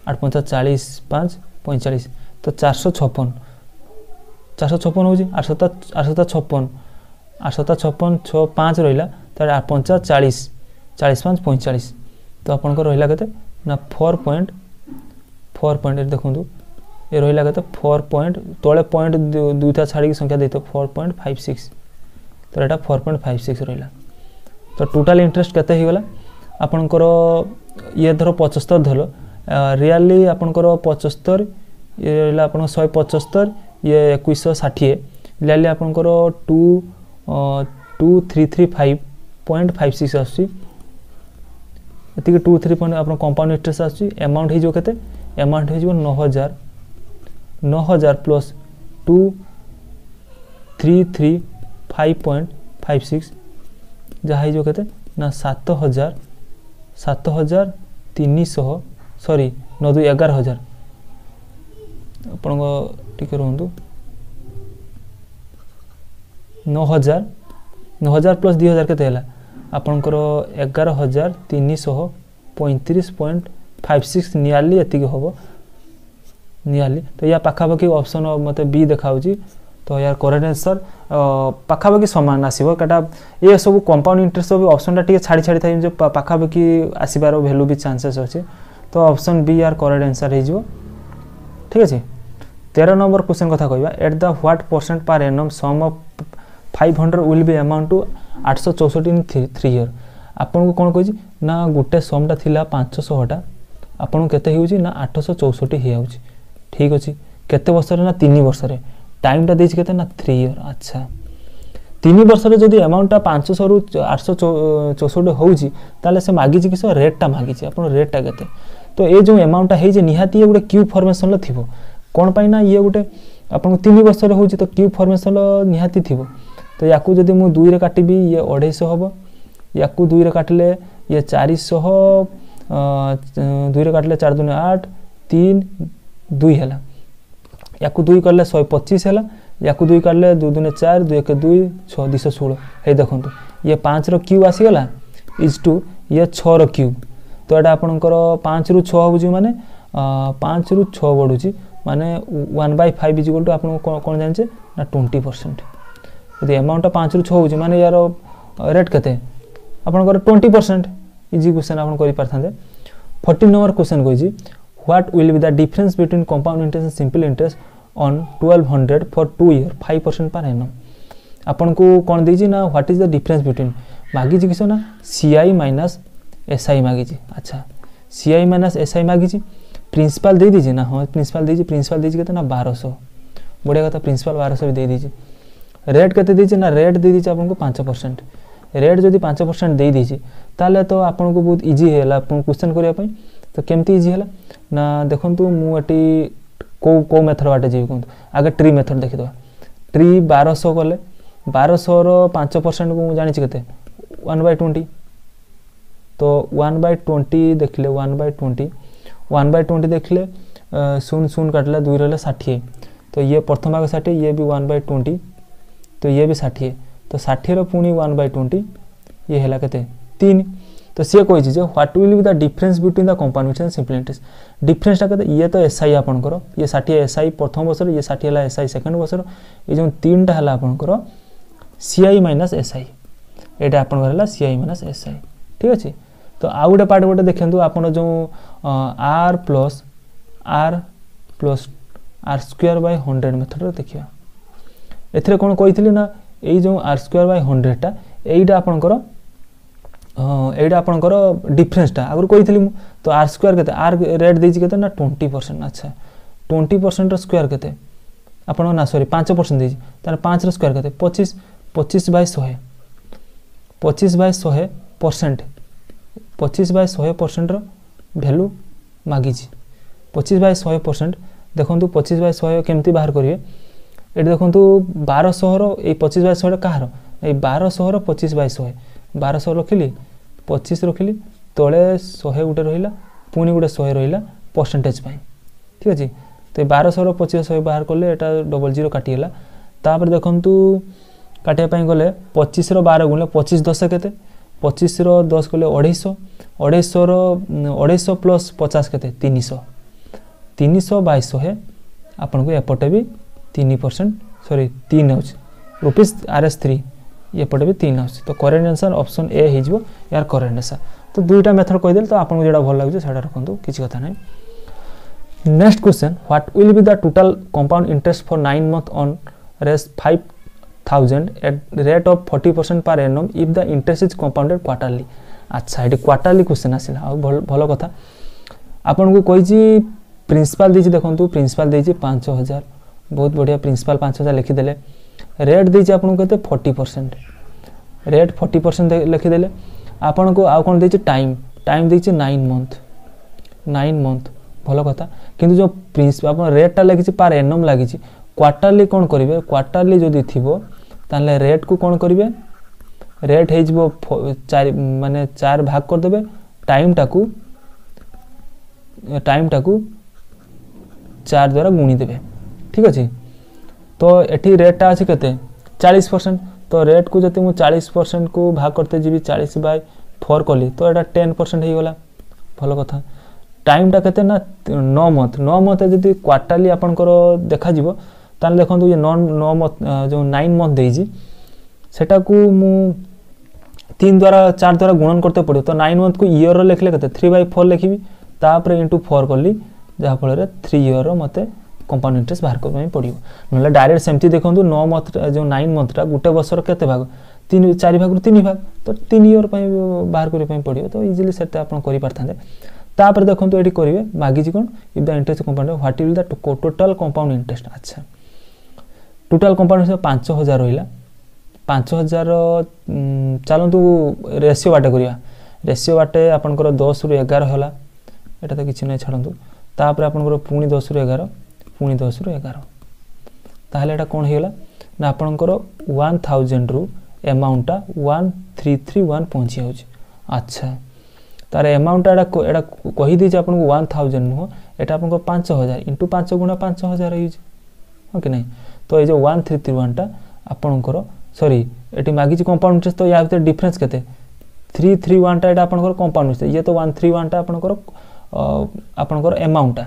ଆଠ ପଞ୍ଚା ଚାଳିଶ ପାଞ୍ଚ ପଇଁଚାଳିଶ ତ ଚାରିଶହ ଛପନ ଚାରିଶହ ଛପନ ହେଉଛି ଆଠ ସତା ଆଠ ସତା ଛପନ ଆଠ ସତା ଛପନ ଛଅ ପାଞ୍ଚ ରହିଲା ତାହେଲେ ଆଠ ପଞ୍ଚା ଚାଳିଶ ଚାଳିଶ ପାଞ୍ଚ ପଇଁଚାଳିଶ ତ ଆପଣଙ୍କର ରହିଲା କେତେ ନା ଫୋର୍ ପଏଣ୍ଟ ফোর পয়েন্ট দেখুন এ রহিলা কত ফোর পয়েন্ট তলে পয়েন্ট দুইটা ছাড়িকি সংখ্যা দিয়ে ফোর পয়েন্ট ফাইভ সিক্স তো এটা ফোর পয়েন্ট ফাইভ সিক্স রহিলা তো টোটাল ইন্টরেস্ট কেতে হয়েগলা ଆପଣଙ୍କର ଇଏ ଧର ପଞ୍ଚସ୍ତର ଧର ରିଆଲି ଆପଣଙ୍କର ପଞ୍ଚସ୍ତର ଇଏ ରହିଲା ଆପଣଙ୍କ ଶହେ ପଞ୍ଚସ୍ତର ଇଏ ଏକୋଇଶହ ଷାଠିଏ ରିଆଲି ଆପଣଙ୍କର two two three three five point five six ଆସୁଛି ଏତିକି ଟୁ ଥ୍ରୀ ପଏଣ୍ଟ ଆପଣଙ୍କ କମ୍ପାଉଣ୍ଡ ଇଣ୍ଟରେଷ୍ଟ ଆସୁଛି ଆମାଉଣ୍ଟ ହେଇଯିବ କେତେ ଆମାଉଣ୍ଟ ହୋଇଯିବ ନଅ ହଜାର ନଅ ହଜାର plus two three three five point five six যা হয়ে কেতে না সাত হাজার সাত হাজার তিনশহ সরি ন দুই এগার হাজার আপনার টিকি রুহতু ন হাজার ন হাজার প্লস দুই হাজার কেতে হল আপনার এগার হাজার তিনশহ পঁয়ত্রিশ পয়েন্ট ফাইভ সিক্স নিয়ারলি এতিকি হব নিয়ারলি তো ইয়া পাখাপাখি অপসন মতো বি দেখাউছি তো ইয়ার করেক্ট আনসর পাখাপাখি সমান আসব কাটা এসব কম্পাউন্ড ইন্টরেস্ট অপসনটা টিকি ছাড়ি ছাড়ি থাকে যে পাখাপাখি আসবার ভ্যালু বি চান্সেস অছে তো অপসন বি ইয়ার করেক্ট আনসর হয়ে যাব ঠিক আছে তেরো নম্বর কোশ্চেন কথা কহা এট দ what percent per annum sum of five hundred will be amount to আটশো চৌষট্টি ইন থ্রি ইয়র আপনার কোণ কী না গোটে সমটা লা পাঁচশহটা ଆପଣଙ୍କୁ କେତେ ହେଉଛି ନା ଆଠଶହ ଚଉଷଠି ହେଇଯାଉଛି ଠିକ୍ ଅଛି କେତେ ବର୍ଷରେ ନା ତିନି ବର୍ଷରେ ଟାଇମ୍ଟା ଦେଇଛି କେତେ ନା ଥ୍ରୀ ଇୟର୍ ଆଚ୍ଛା ତିନି ବର୍ଷରେ ଯଦି ଆମାଉଣ୍ଟଟା ପାଞ୍ଚଶହରୁ ଆଠଶହ ଚଉଷଠି ହେଉଛି ତାହେଲେ ସେ ମାଗିଛି କିସ ରେଟ୍ଟା ମାଗିଛି ଆପଣ ରେଟ୍ଟା କେତେ ତ ଏ ଯେଉଁ ଆମାଉଣ୍ଟଟା ହେଇଛି ନିହାତି ଇଏ ଗୋଟେ କ୍ୟୁ ଫର୍ମେସନ୍ର ଥିବ କ'ଣ ପାଇଁ ନା ଇଏ ଗୋଟେ ଆପଣଙ୍କୁ ତିନି ବର୍ଷରେ ହେଉଛି ତ କ୍ୟୁ ଫର୍ମେସନ୍ର ନିହାତି ଥିବ ତ ୟାକୁ ଯଦି ମୁଁ ଦୁଇରେ କାଟିବି ଇଏ ଅଢ଼େଇଶହ ହେବ ୟାକୁ ଦୁଇରେ କାଟିଲେ ଇଏ ଚାରିଶହ দুইরে কাটলে চার দুই আট তিন দুই হল ইয়াকু দুই কলে শহে পঁচিশ হল ইয়াকু দুই কাটলে দুই দুনে চার দুই এক দুই ছ দুইশ ষোল এই দেখুন ইয়ে পাঁচর কিউ আসিগলা ইজ টু ইয়ে ছর কিউ তো এটা আপনার পাঁচ রু ছ হচ্ছে মানে পাঁচ রু ছ বড়ুছি মানে one by five is equal to আপনার কোণ জানছে না টোয়েন্টি পরসেন্ট যদি এমাউন্টটা পাঁচ রু ছ হচ্ছে মানে ইয়ার রেট কেতে আপনার টোয়েন্টি পরসেন্ট इजी क्वेश्चन आप पारे फोर्टिन नंबर क्वेश्चन कही what will be the difference between compound interest and simple interest on twelve hundred for two year five percent per annum आपन को कौन दे what is the difference between मागिजी किस ना C I minus S I अच्छा C I minus S I मागिजी principal दे दीजिए ना हाँ प्रिंसिपाल दे प्रिंसिपाल देते ना बारह बढ़िया कथा प्रिंसिपाल बारह भी दे दीजिए रेट के ना रेट दे दीजिए आपको पाँच परसेंट रेट जदि पाँच परसेंट दे दीजिए ताले तो आपन को बहुत इजी है आप क्वेश्चन करने तो कमी इजी है ना देखो मुझे को को मेथड बाटे जी कहु आगे ट्री मेथड देखीद ट्री बारश कले बारशर पांच परसेंट को जानी के बै ट्वेंटी तो वन बै ट्वेंटी देखले one by twenty one by twenty देखले शून शून काटले दुई रहा षाठी तो ये प्रथम भाग षाठी ये भी वन बै तो ये भी षाठी तो षाठी पुणी वन बै ट्वेंटी ये है के তিন তো সি কইছি যে what will be the difference between the compound mixed সিপ্লিমেন্টেস ডিফরেন্সটা কেতে ইয়ে তো এসআই আপনার ইয়ে ষাঠিয়ে এসআই প্রথম বর্ষর ইয়ে ষাঠি হল এসআই সেকেন্ড বর্ষর এই যে তিনটা হল আপনার সিআই মাইনাস এসআই এটা আপনার হল সিআই মাইনাস এসআই ঠিক আছে তো আউ গোটে পার্ট গোটে দেখুন আপনার যে R plus R plus R square by hundred মেথডরে দেখা এতে কোণ কইলি না এই যে আর স্কোয়ার বাই হন্ড্রেডটা এইটা আপনার এইটা আপনার ডিফরেন্সটা আগর কইলি মু তো আর স্কোয়ার কেতে আর রেট দিয়েছি কেতে না টোয়েন্টি পরসেন্ট আচ্ছা টোয়েন্টি পরসেন্টর স্কোয়ার কেতে আপনার না সরি পাঁচ পরসেন্ট দিয়েছি তাহলে পাঁচর স্কোয়ার কেতে পঁচিশ পঁচিশ বাই শহে পঁচিশ বাই শহে পরসেন্ট পঁচিশ বাই শহে পরসেন্টর ভ্যালু মাগিছি পঁচিশ বাই শহে পরসেন্ট দেখুন পঁচিশ বাই শহে কেমতি বাহার করবে এটি দেখুন বারশহর এই পঁচিশ বাই শহেটা কাহার এই বারশহর পঁচিশ বাই শহে बार शह रखिली पचीस रखिली तले शहे गोटे रहा पुणी गोटे शहे रहा परसेंटेज पाई ठीक अच्छे तो बारश पचीस शहे बाहर कले डबल जीरो काटिगला तापर देखू काटापी गले पचीस बार गुण पचिश दस के पचिश्र दस कले अढ़ अढ़ अढ़ प्लस पचास केन शनिश बैशे को एपटे भी तीन परसेंट सरी तीन हो रुपीज आर एस थ्री ଏପଟେ ବି ତିନି ଆସୁଛି ତ କରେଣ୍ଟ ଆନ୍ସର୍ ଅପସନ୍ ଏ ହେଇଯିବ ଏହାର କରେଣ୍ଟ ଆନ୍ସର୍ ତ ଦୁଇଟା ମେଥଡ଼ କହିଦେଲି ତ ଆପଣଙ୍କୁ ଯେଉଁଟା ଭଲ ଲାଗୁଛି ସେଇଟା ରଖନ୍ତୁ କିଛି କଥା ନାହିଁ next question what will be the total compound interest for nine month on race five thousand at rate of forty percent per annum if the interest is compounded quarterly আচ্ছা এটি কোয়ার্টারলি কোশ্চেন আসলা আউ ভালো কথা আপনার কইছি প্রিন্সিপাল দিয়েছি দেখুন প্রিন্সিপাল দিয়েছি পাঁচ হাজার বহুত বড়িয়া প্রিন্সিপাল পাঁচ হাজার লিখিদেলে ରେଟ୍ ଦେଇଛି ଆପଣଙ୍କୁ କେତେ forty percent rate forty percent ଲେଖିଦେଲେ ଆପଣଙ୍କୁ ଆଉ କ'ଣ ଦେଇଛି ଟାଇମ୍ ଟାଇମ୍ ଦେଇଛି ନାଇନ୍ ମନ୍ଥ ନାଇନ୍ ମନ୍ଥ ଭଲ କଥା କିନ୍ତୁ ଯେଉଁ ପ୍ରିନ୍ସ ଆପଣ ରେଟ୍ଟା ଲାଗିଛି ପାର୍ ଏନମ୍ ଲାଗିଛି କ୍ୱାର୍ଟରଲି କ'ଣ କରିବେ କ୍ୱାର୍ଟରଲି ଯଦି ଥିବ ତାହେଲେ ରେଟ୍କୁ କ'ଣ କରିବେ ରେଟ୍ ହେଇଯିବ ଚାରି ମାନେ ଚାରି ଭାଗ କରିଦେବେ ଟାଇମ୍ଟାକୁ ଟାଇମ୍ଟାକୁ ଚାରି ଦ୍ୱାରା ଗୁଣିଦେବେ ଠିକ୍ ଅଛି তো এটি রেটটা আছে কেতে চালিশ পরসেন্ট তো রেটকু যদি মু চালিশ পরসেন্টকু ভাগ করতে যাবি চালিশ বাই ফোর কলি তো এটা টেন পরসেন্ট হয়ে গলা ভালো কথা টাইমটা কেতে না ন মন্থ ন মন্থে যদি কোয়ার্টারলি আপনার দেখাযিব তাহলে দেখুন যে ন ন মন্থ যে নাইন মন্থ দিয়েছি সেটাকু মু তিন দ্বারা চার দ্বারা গুণন করতে পড়ে তো নাইন মন্থকু ইয়র লেখলে কেতে থ্রি বাই ফোর লেখিবি তাপরে ইন্টু ফোর কলি যাফলের থ্রি ইয়র মতো কম্পাউন্ড ইন্টারেস্ট বাহার করা পড়ব নহলে ডাইরেক্ট সেমতি দেখুন ন মন্থ যে নাইন মন্থটা গোটে বর্ষর কেতে ভাগ তিন চারি ভাগরু তিন ভাগ তো তিন ইয়র বাহার করা পড়ব তো ইজিলি সেটা আপনার করে পারে তাপরে দেখুন এটি করবে মাগিছি কোণ if the interest compound what will the total compound interest আচ্ছা টোটাল কম্পাউন্ড হিসাবে পাঁচ হাজার রহিলা পাঁচ হাজার চালু রেসিও বাটে করা রেসিও বাটে আপনার দশ রু এগার হল এটা তো কিছু নাই ছাড়ু তাপরে আপনার পুঁ দশ রু এগার ପୁଣି ଦଶରୁ ଏଗାର ତାହେଲେ ଏଇଟା କ'ଣ ହେଇଗଲା ନା ଆପଣଙ୍କର ୱାନ୍ ଥାଉଜେଣ୍ଡରୁ ଏମାଉଣ୍ଟଟା ୱାନ୍ ଥ୍ରୀ ଥ୍ରୀ ୱାନ୍ ପହଞ୍ଚି ଯାଉଛି ଆଚ୍ଛା ତାର ଏମାଉଣ୍ଟଟା ଏଇଟା ଏଇଟା କହିଦେଇଛି ଆପଣଙ୍କୁ ୱାନ୍ ଥାଉଜେଣ୍ଡ ନୁହଁ ଏଇଟା ଆପଣଙ୍କ ପାଞ୍ଚ ହଜାର ଇଣ୍ଟୁ ପାଞ୍ଚ ଗୁଣା ପାଞ୍ଚ ହଜାର ହେଇଛି ହଁ କି ନାହିଁ ତ ଏଇ ଯେଉଁ ୱାନ୍ ଥ୍ରୀ ଥ୍ରୀ ୱାନ୍ଟା ଆପଣଙ୍କର ସରି ଏଠି ମାଗିଛି କମ୍ପାଉଣ୍ଡ ଇଣ୍ଟରେଷ୍ଟ ତ ୟା ଭିତରେ ଡିଫରେନ୍ସ କେତେ থ্রি থ্রি ওয়ানটা এটা আপনার কম্পাউন্ড হচ্ছে ইয়ে তো ওয়ান থ্রি ওয়ানটা আপনার আপনার অ্যামাউন্টটা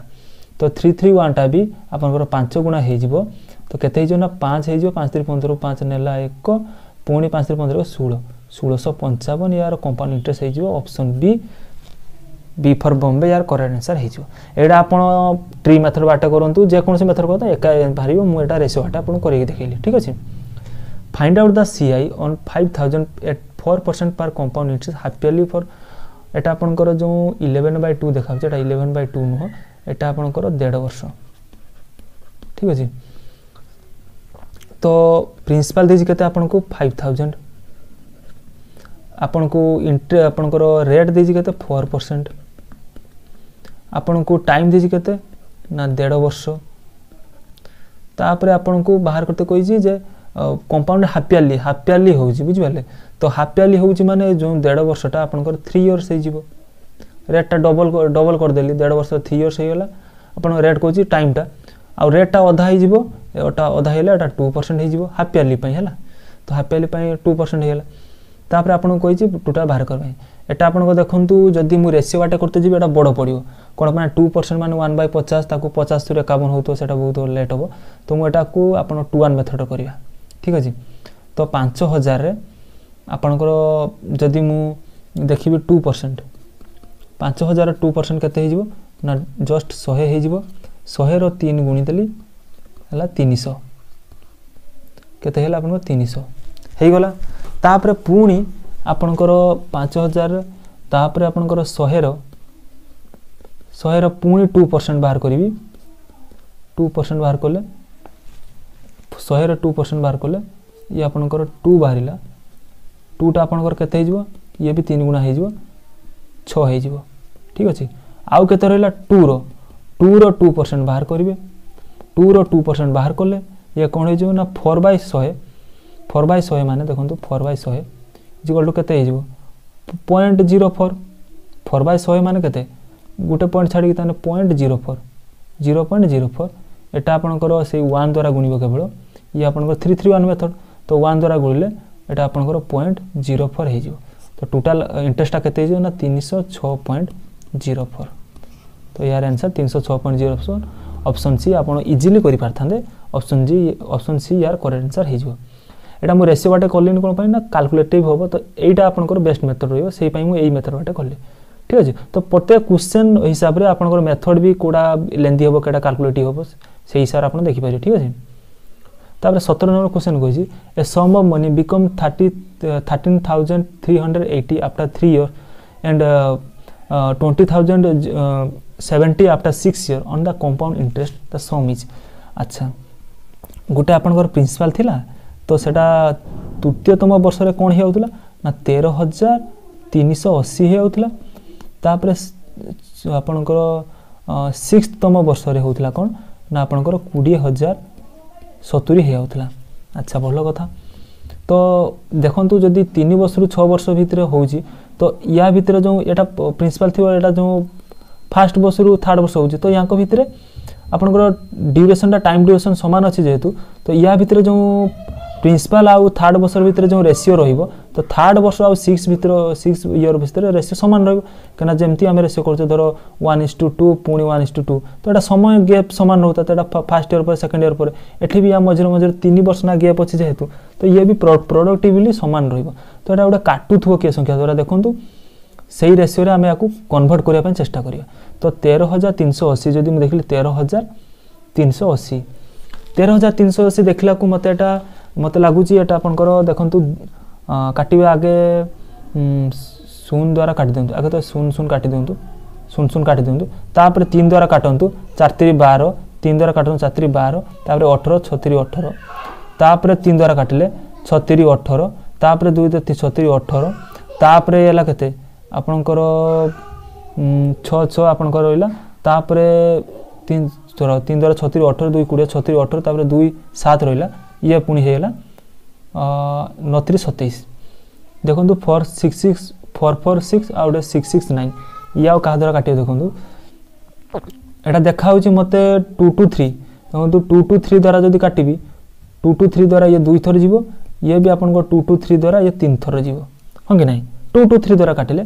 ତ ଥ୍ରୀ ଥ୍ରୀ ୱାନ୍ଟା ବି ଆପଣଙ୍କର ପାଞ୍ଚ ଗୁଣା ହେଇଯିବ ତ କେତେ ହେଇଯିବ ନା ପାଞ୍ଚ ହେଇଯିବ ପାଞ୍ଚ ତିନି ପନ୍ଦରକୁ ପାଞ୍ଚ ନେଲା ଏକ ପୁଣି ପାଞ୍ଚ ତିନି ପନ୍ଦରକୁ ଷୋହଳ ଷୋହଳଶହ ପଞ୍ଚାବନ ୟାର କମ୍ପାଉଣ୍ଡ ଇଣ୍ଟରେଷ୍ଟ ହେଇଯିବ option B B for Bombay year correct answer হয়েছে এটা আপনার ট্রি মেথড বাটে করতু যেকোন মেথড করতে একা বাহার মু এটা রেসিও বাটে আপনার করাই দেখাইলি ঠিক আছে find out the CI on five thousand at four percent per compound interest half yearly for এটা আপনার যে ইলেভেন বাই টু দেখা হচ্ছে এটা ইলেভেন বাই টু নুহ এটা আপনার দেড় বর্ষ ঠিক আছে তো প্রিন্সিপাল দিয়েছি কেতে আপনার ফাইভ থাউজেন্ড আপনার ইন্টরে আপনার রেট দিয়েছি কেতে ফোর পরসেন্ট আপনার টাইম দিয়েছি কেতে না দেড় বর্ষ তাপরে আপনার বাহার করতে কইছি যে কম্পাউন্ড হাফিয়ারলি হাফিয়ারলি হচ্ছে বুঝিপারে তো হাফিয়ারলি হচ্ছে মানে যে দেড় বর্ষটা আপনার থ্রি ইয়র্স হয়ে যাব ରେଟ୍ଟା ଡବଲ୍ ଡବଲ୍ କରିଦେଲି ଦେଢ଼ ବର୍ଷ ଥ୍ରୀ ଇୟର୍ସ ହେଇଗଲା ଆପଣଙ୍କ ରେଟ୍ କହୁଛି ଟାଇମ୍ଟା ଆଉ ରେଟ୍ଟା ଅଧା ହେଇଯିବ ଏଟା ଅଧା ହେଲେ ଏଟା ଟୁ ପରସେଣ୍ଟ ହେଇଯିବ ହାଫ୍ ଆର୍ଲି ପାଇଁ ହେଲା ତ ହାପି ଇୟର୍ଲି ପାଇଁ ଟୁ ପରସେଣ୍ଟ ହେଇଗଲା ତାପରେ ଆପଣଙ୍କୁ କହିଛି ଟୁଟା ବାହାର କରିବା ପାଇଁ ଏଇଟା ଆପଣଙ୍କ ଦେଖନ୍ତୁ ଯଦି ମୁଁ ରେସିଓ ବାଟେ କରିତେ ଯିବି ଏଇଟା ବଡ଼ ପଡ଼ିବ କଣ ପାଇଁ ଟୁ ପରସେଣ୍ଟ ମାନେ ୱାନ୍ ବାଇ ପଚାଶ ତାକୁ পচাশ থ্রু একাবন হোক সেটা বহুত লেট হব তো মু এটা আপনার টু ওয়ান মেথড করা ঠিক আছে তো পাঁচ হাজার আপনার যদি মু দেখবি টু পরসেন্ট ପାଞ୍ଚ ହଜାର ଟୁ ପରସେଣ୍ଟ କେତେ ହେଇଯିବ ନା ଜଷ୍ଟ ଶହେ ହେଇଯିବ ଶହେର ତିନି ଗୁଣିଦେଲି ହେଲା ତିନିଶହ କେତେ ହେଲା ଆପଣଙ୍କର ତିନିଶହ ହେଇଗଲା ତାପରେ ପୁଣି ଆପଣଙ୍କର ପାଞ୍ଚ ହଜାର ତାପରେ ଆପଣଙ୍କର ଶହେର ଶହେର ପୁଣି ଟୁ ପରସେଣ୍ଟ ବାହାର କରିବି ଟୁ ପରସେଣ୍ଟ ବାହାର କଲେ ଶହେର ଟୁ ପରସେଣ୍ଟ ବାହାର କଲେ ଇଏ ଆପଣଙ୍କର ଟୁ ବାହାରିଲା ଟୁଟା ଆପଣଙ୍କର କେତେ ହେଇଯିବ ଇଏ ବି ତିନି ଗୁଣା ହେଇଯିବ ଛଅ ହେଇଯିବ ঠিক ଅଛି ଆଉ କେତେ ରହିଲା ଟୁର ଟୁର ଟୁ ପରସେଣ୍ଟ ବାହାର କରିବେ ଟୁର ଟୁ ପରସେଣ୍ଟ ବାହାର କଲେ ଇଏ କ'ଣ ହେଇଯିବ ନା ଫୋର୍ ବାଇ ଶହେ ଫୋର୍ ବାଇ ଶହେ ମାନେ ଦେଖନ୍ତୁ ଫୋର୍ ବାଇ ଶହେ ଇଜିକାଲ୍ ଟୁ କେତେ ହେଇଯିବ point zero four four by ଶହେ ମାନେ କେତେ ଗୋଟେ ପଏଣ୍ଟ ଛାଡ଼ିକି ତାହେଲେ point zero four zero point zero four ଏଇଟା ଆପଣଙ୍କର ସେଇ ୱାନ୍ ଦ୍ୱାରା ଗୁଣିବ କେବଳ ଇଏ ଆପଣଙ୍କର ଥ୍ରୀ ଥ୍ରୀ ୱାନ୍ ମେଥଡ଼ ତ ୱାନ୍ ଦ୍ୱାରା ଗୁଣିଲେ ଏଇଟା ଆପଣଙ୍କର ପଏଣ୍ଟ ଜିରୋ ଫୋର୍ ହେଇଯିବ ତ ଟୋଟାଲ୍ ଇଣ୍ଟରେଷ୍ଟଟା କେତେ ହେଇଯିବ ନା ତିନିଶହ ଛଅ ପଏଣ୍ଟ जीरो फोर तो यार आंसर तीन सौ छः point zero four option C আপনার ইজিলি করে পারে অপসন জি অপসন সি ইয়ার করেক্ট আনসার হয়ে যাব এটা মু রেসিওটা কলি কোণপাই না কাল্কুলেটিভ হব তো এইটা আপনার বেস্ট মেথড রহব সেইপাই এই মেথডটা কলি ঠিক আছে তো প্রত্যেক কোশ্চেন হিসাবে আপনার মেথড বি কোটা লেন্দি হব কেটা কাল্কুলেটিভ হব সেই হিসাবে আপনার দেখিপারে ঠিক আছে তাপরে সতেরো নম্বর কোশ্চেন কইছি a sum of money become thirty thirteen thousand three hundred eighty after three year and uh, 20000 uh, 70 after 6 year on the compound interest the sum is আচ্ছা ଗୋଟେ ଆପଣଙ୍କର ପ୍ରିନ୍ସିପାଲ୍ ଥିଲା ତ ସେଟା ତୃତୀୟତମ ବର୍ଷରେ କ'ଣ ହେଇଯାଉଥିଲା ନା ତେର ହଜାର ତିନିଶହ ଅଶୀ ହେଇଯାଉଥିଲା ତାପରେ ଆପଣଙ୍କର ସିକ୍ସତମ ବର୍ଷରେ ହେଉଥିଲା କ'ଣ ନା ଆପଣଙ୍କର କୋଡ଼ିଏ ହଜାର ସତୁରି ହେଇଯାଉଥିଲା ଆଚ୍ଛା ଭଲ କଥା ତ ଦେଖନ୍ତୁ ଯଦି ତିନି ବର୍ଷରୁ ଛଅ ବର୍ଷ ଭିତରେ ହେଉଛି तो या भितर जो ये प्रिंसिपाल थी जो फास्ट बर्ष रु थार्ड बर्ष हो तो या भितर आपण ड्यूरेसन टाइम ड्यूरेसन सामान अच्छे जेहेतु तो या भितर जो प्रिंसिपाल आउ थार्ड बर्ष भितर जो रेसीो रहा তো থার্ড বর্ষ আউ সিক্স ভিতর সিক্স ইয়র ভিতরে রেসিও সমান রহব কিনা যেমতি আমি রেসিও করছো ধর ওয়ান ইস টু টু পুঁড়ি ওয়ান ইস টু টু তো এটা সময় গ্যাপ সমান রহুতা তো এটা ফার্স্ট ইয়ার পরে সেকেন্ড ইয়ার পরে এটি বি মঝিরে মঝিরে তিন বর্ষ না গ্যাপ অছি যেহেতু তো ইয়ে বি প্রডক্টিভলি সমান রহব তো এটা গোটে কাটুথুব কে সংখ্যা দ্বারা দেখুন সেই রেসিওরে আমি ইয়াকু কনভর্ট করা চেষ্টা করিবা তো তের হাজার তিনশো অশী যদি মু দেখিলি তের হাজার তিনশো অশী তের হাজার তিনশো অশী দেখিলাকু মতো এটা মতো লাগুচি এটা আপনার দেখুন କାଟିବା ଆଗେ ଶୂନ ଦ୍ୱାରା କାଟିଦିଅନ୍ତୁ ଆଗେ ତ ଶୂନ ଶୂନ କାଟିଦିଅନ୍ତୁ ଶୂନ ଶୂନ କାଟିଦିଅନ୍ତୁ ତାପରେ ତିନି ଦ୍ୱାରା କାଟନ୍ତୁ ଚାରିତିରି ବାର ତିନି ଦ୍ୱାରା କାଟନ୍ତୁ ଚାରିତିରି ବାର ତାପରେ ଅଠର ଛତିରି ଅଠର ତାପରେ ତିନି ଦ୍ୱାରା କାଟିଲେ ଛତିରି ଅଠର ତାପରେ ଦୁଇ ଛତିରି ଅଠର ତାପରେ ହେଲା କେତେ ଆପଣଙ୍କର ଛଅ ଛଅ ଆପଣଙ୍କର ରହିଲା ତାପରେ ତିନି ଧର ତିନି ଦ୍ୱାରା ଛତିରି ଅଠର ଦୁଇ କୋଡ଼ିଏ ଛତିରି ଅଠର ତାପରେ ଦୁଇ ସାତ ରହିଲା ଇଏ ପୁଣି ହେଇଗଲା नतीस सतैश देखो four six six four four six आ गए सिक्स सिक्स नाइन ये आ द्वारा काट देखु यहाँ देखा मत टू टू थ्री देखो टू टू थ्री द्वारा जब काटी टू टू थ्री द्वारा ये दुई थर जी ये भी आपको टू टू थ्री द्वारा ये तीन थर जी हाँ कि ना टू टू थ्री द्वारा काटिले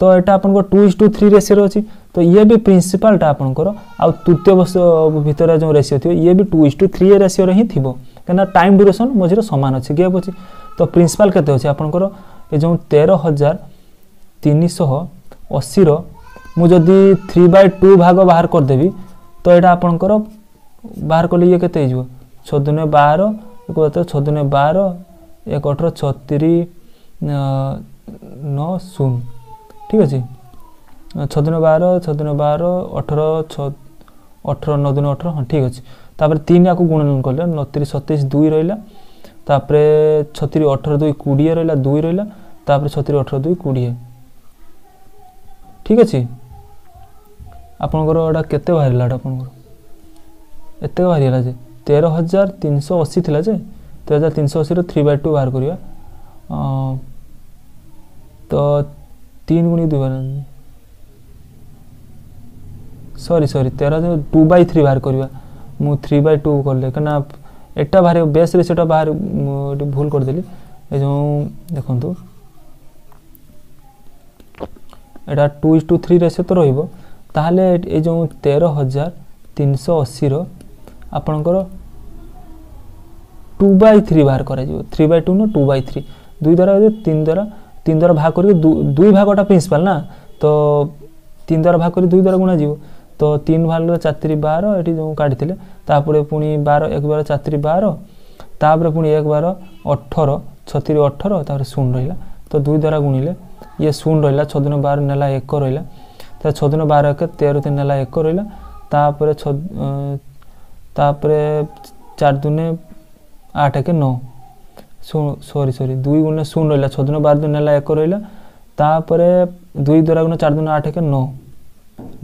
तो यहाँ आप टू इज टू थ्री रेसीयर अच्छी तो ये भी प्रिन्सीपाल आपंकर आ तृतीय वर्ष भितर जो रेसीयर थी ये भी टू इज टू थ्री रेसीयर हिं थी কিনা টাইম ড্ୟୁରେସନ୍ ମଝିରେ ସମାନ ଅଛି ଗ୍ୟାପ୍ ଅଛି ତ ପ୍ରିନ୍ସିପାଲ୍ କେତେ ଅଛି ଆପଣଙ୍କର ଏ ଯେଉଁ ତେର ହଜାର ତିନିଶହ ଅଶୀର ମୁଁ ଯଦି ଥ୍ରୀ ବାଇ ଟୁ ଭାଗ ବାହାର କରିଦେବି ତ ଏଇଟା ଆପଣଙ୍କର ବାହାର କଲେ ଇଏ କେତେ ହେଇଯିବ ଛଦୁନେ ବାର ଏକ ଅଠର ଛଦୁନେ ବାର ଏକ ଅଠର ଛତିରି ନଅ ଶୂନ ଠିକ୍ ଅଛି ଛଦୁନେ ବାର ଛଦୁନେ ବାର ଅଠର ଛ ଅଠର ନଅ ଦୁନେ ଅଠର ହଁ ଠିକ୍ ଅଛି ତାପରେ ତିନି ଆକୁ ଗୁଣନ କଲେ ନତିରିଶ ସତେଇଶ ଦୁଇ ରହିଲା ତାପରେ ଛତିରି ଅଠର ଦୁଇ କୋଡ଼ିଏ ରହିଲା ଦୁଇ ରହିଲା ତାପରେ ଛତିରି ଅଠର ଦୁଇ କୋଡ଼ିଏ ଠିକ୍ ଅଛି ଆପଣଙ୍କର ଏଇଟା କେତେ ବାହାରିଲା ଏଇଟା ଆପଣଙ୍କର ଏତେ ବାହାରିଗଲା ଯେ ତେର ହଜାର ତିନିଶହ ଅଶୀ ଥିଲା ଯେ ତେର ହଜାର ତିନିଶହ ଅଶୀର ଥ୍ରୀ ବାଇ ଟୁ ବାହାର କରିବା ତ ତିନି ଗୁଣି ଦୁଇ ବାର ସରି ସରି ତେର ହଜାର ଟୁ ବାଇ ଥ୍ରୀ ବାହାର କରିବା মু থ্রি বাই টু করলে কেন এটা বাহার বেসরে সেটা বাহার ভুল করেদেলি এই যে দেখুন এটা two is to three ratio তো রহব তাহলে এই যে তের হাজার তিনশো অশীর আপনার টু বাই থ্রি বাহার করা থ্রি বাই টু না টু বাই থ্রি দুই দ্বারা তিন দ্বারা তিন দ্বারা ভাগ করি দুই ভাগটা প্রিন্সিপাল না তো তিন দ্বারা ভাগ করি দুই দ্বারা গুণা যাব ତ ତିନି ଭାଲ୍ୟୁର ଚାରି ବାର ଏଠି ଯେଉଁ କାଢ଼ିଥିଲେ ତାପରେ ପୁଣି ବାର ଏକ ବାର ଚାରି ବାର ତାପରେ ପୁଣି ଏକ ବାର ଅଠର ଛତିରି ଅଠର ତାପରେ ଶୂନ ରହିଲା ତ ଦୁଇ ଦ୍ୱାରା ଗୁଣିଲେ ଇଏ ଶୂନ ରହିଲା ଛଦିନ ବାର ନେଲା ଏକ ରହିଲା ତା ଛଦିନ ବାର ଏକ ତେର ତିନି ନେଲା ଏକ ରହିଲା ତାପରେ ତାପରେ ଚାରି ଦୁନେ ଆଠ ଏକ ନଅ ସରି ସରି ଦୁଇ ଗୁଣେ ଶୂନ ରହିଲା ଛଦିନ ବାର ଦିନ ନେଲା ଏକ ରହିଲା ତାପରେ ଦୁଇ ଦ୍ୱାରା ଗୁଣେ ଚାରି ଦିନ ଆଠ ଏକ ନଅ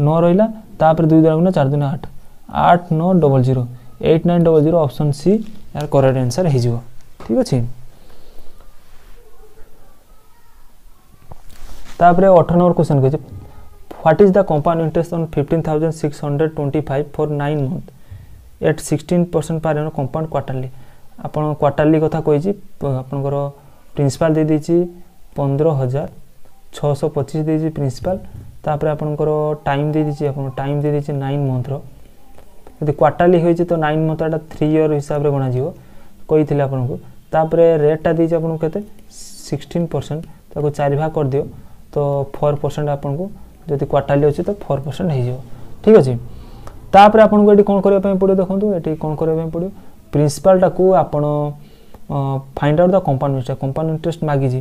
ନଅ ରହିଲା ତାପରେ ଦୁଇ ଦ୍ୱାରା ଚାରି ଦିନ ଆଠ ଆଠ ନଅ double zero eight nine double zero option C ଏହାର କରେକ୍ଟ ଆନ୍ସର୍ ହୋଇଯିବ ଠିକ୍ ଅଛି ତାପରେ ଅଠର ନମ୍ବର କୋଶ୍ଚିନ୍ କହିଛି what is the compound interest on fifteen thousand six hundred twenty five for nine month at sixteen percent per annum compound quarterly ଆପଣ କ୍ୱାର୍ଟରଲି କଥା କହିଛି ଆପଣଙ୍କର ପ୍ରିନ୍ସିପାଲ୍ ଦେଇଦେଇଛି ପନ୍ଦର ହଜାର ଛଅଶହ ପଚିଶ ଦେଇଛି ପ୍ରିନ୍ସିପାଲ୍ তাপরে আপনার টাইম দিয়ে দিচ্ছি আপনার টাইম দিয়ে দিচ্ছি নাইন মন্থর যদি কোয়ার্টারলি হয়েছে তো নাইন মন্থটা থ্রি ইয়র হিসাবে গণাযিব কইলে আপনার তাপরে রেটটা দিয়েছি আপনার কেতে সিক্সটিন পরসেন্ট তাকে চারি ভাগ করদিও তো ফোর পরসেন্ট আপনার যদি কোয়ার্টারলি অছে তো ফোর পরসেন্ট হয়ে যাব ঠিক আছে তাপরে আপনার এটি কোণ করা পড়ে দেখুন এটি কোণ করা পড়ে প্রিন্সিপালটা আপনার find out the compound interest compound interest মাগিছি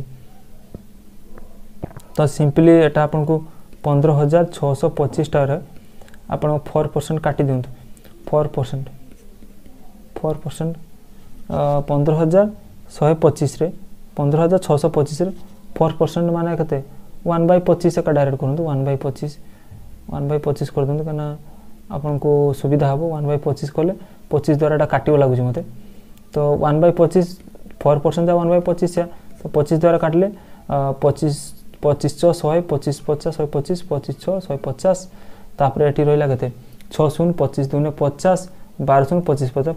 তো সিম্পলি এটা আপনার ପନ୍ଦର ହଜାର ଛଅଶହ ପଚିଶ ଟଙ୍କାର ଆପଣ ଫୋର୍ ପରସେଣ୍ଟ କାଟି ଦିଅନ୍ତୁ ଫୋର୍ ପରସେଣ୍ଟ ଫୋର୍ ପରସେଣ୍ଟ ପନ୍ଦର ହଜାର ଶହେ ପଚିଶରେ ପନ୍ଦର ହଜାର ଛଅଶହ ପଚିଶରେ ଫୋର୍ ପରସେଣ୍ଟ ମାନେ କେତେ ୱାନ୍ ବାଇ ପଚିଶ ଏକା ଡାଇରେକ୍ଟ କରନ୍ତୁ ୱାନ୍ ବାଇ ପଚିଶ ୱାନ୍ ବାଇ ପଚିଶ କରିଦିଅନ୍ତୁ କାହିଁକିନା ଆପଣଙ୍କୁ ସୁବିଧା ହେବ ୱାନ୍ ବାଇ ପଚିଶ କଲେ ପଚିଶ ଦ୍ୱାରା ଏଇଟା କାଟିବ ଲାଗୁଛି ମୋତେ ତ ୱାନ୍ ବାଇ ପଚିଶ ଫୋର୍ ପରସେଣ୍ଟ ୱାନ୍ ବାଇ ପଚିଶ ତ ପଚିଶ ଦ୍ୱାରା କାଟିଲେ ପଚିଶ পঁচিশ ছ শহে পঁচিশ পচাশ শহে পঁচিশ পঁচিশ ছ শহে পচাশ তাপরে এটি রহিলা কেতে ছ শূন্য পঁচিশ দুই পচাশ বার শূন্য পঁচিশ পচাশ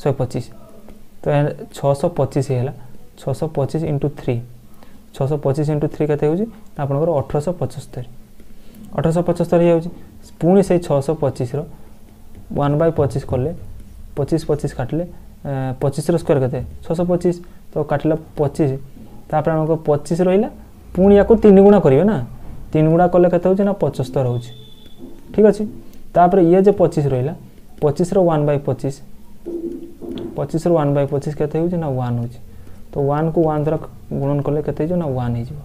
শহে পঁচিশ তো ছশ পঁচিশ হল ছশ পঁচিশ ইন্টু থ্রি ছশ পঁচিশ ইন্টু থ্রি কেতে হচ্ছে আপনার অঠরশ পঁচস্তরি অঠরশ পঁচস্তরি হয়ে যাচ্ছে পুঁ সেই ছশ পঁচিশর ওয়ান বাই পঁচিশ কলে পঁচিশ পঁচিশ কাটলে পঁচিশর স্কোয়ার কেতে ছশ পঁচিশ তো কাটলে পঁচিশ তাপরে আমাকে পঁচিশ রহিলা पुणी या तीन गुणा करेंगे ना तीन गुणा कले कत हो पचस्तर हो ठीक अच्छे तापर ये जो पचिश रहा पचिश रान बै पचिश पचिश रान बै पचिश के ना वन हो तो वन को वन द्वारा गुणन कले के ना वन हो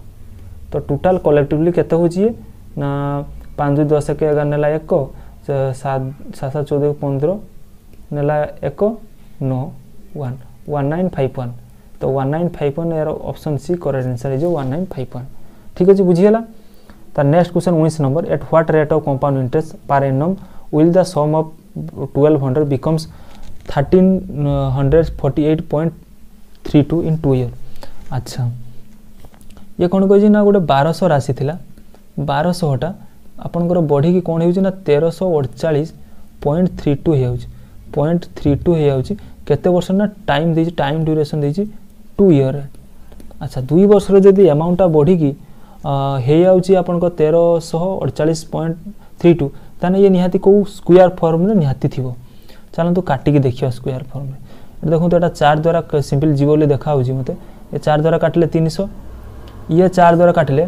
तो टोटाल कलेक्टिवली के ना पाँच दस के एगार नेला एक सात सात चौदह पंद्रह नेला एक नौ one one nine five one तो वन नाइन फाइव वन यार option C correct answer is one nine five one ठीक अच्छे बुझीगला तार नेक्स्ट क्वेश्चन उन्नीस number at what rate of compound interest per annum will the sum of twelve hundred becomes thirteen hundred forty eight point three two in two year अच्छा ये कौन कह ना गोटे बारश राशि थी बारशटा ଆପଣଙ୍କର ବଢ଼ିକି କ'ଣ ହେଉଛି ନା ତେରଶହ ଅଡ଼ଚାଳିଶ ପଏଣ୍ଟ ଥ୍ରୀ ଟୁ ହେଇଯାଉଛି ପଏଣ୍ଟ ଥ୍ରୀ ଟୁ ହେଇଯାଉଛି କେତେ ବର୍ଷ ନା ଟାଇମ୍ ଦେଇଛି ଟାଇମ୍ ଡ୍ୟୁରେସନ୍ ଦେଇଛି टू इयर अच्छा दुई वर्ष जदि एमाउंटा बढ़िकी हो तेरह शह अड़चाश पॉइंट थ्री टू तेल ये निहाती कौ स्क्र फर्म्रे नि चलतु काटिक देखिए स्क्यर फर्म देखते यहाँ चार द्वारा सिंपल जीव बोली देखा मत चार द्वारा काटिले तीन शह ये चार द्वारा काटिले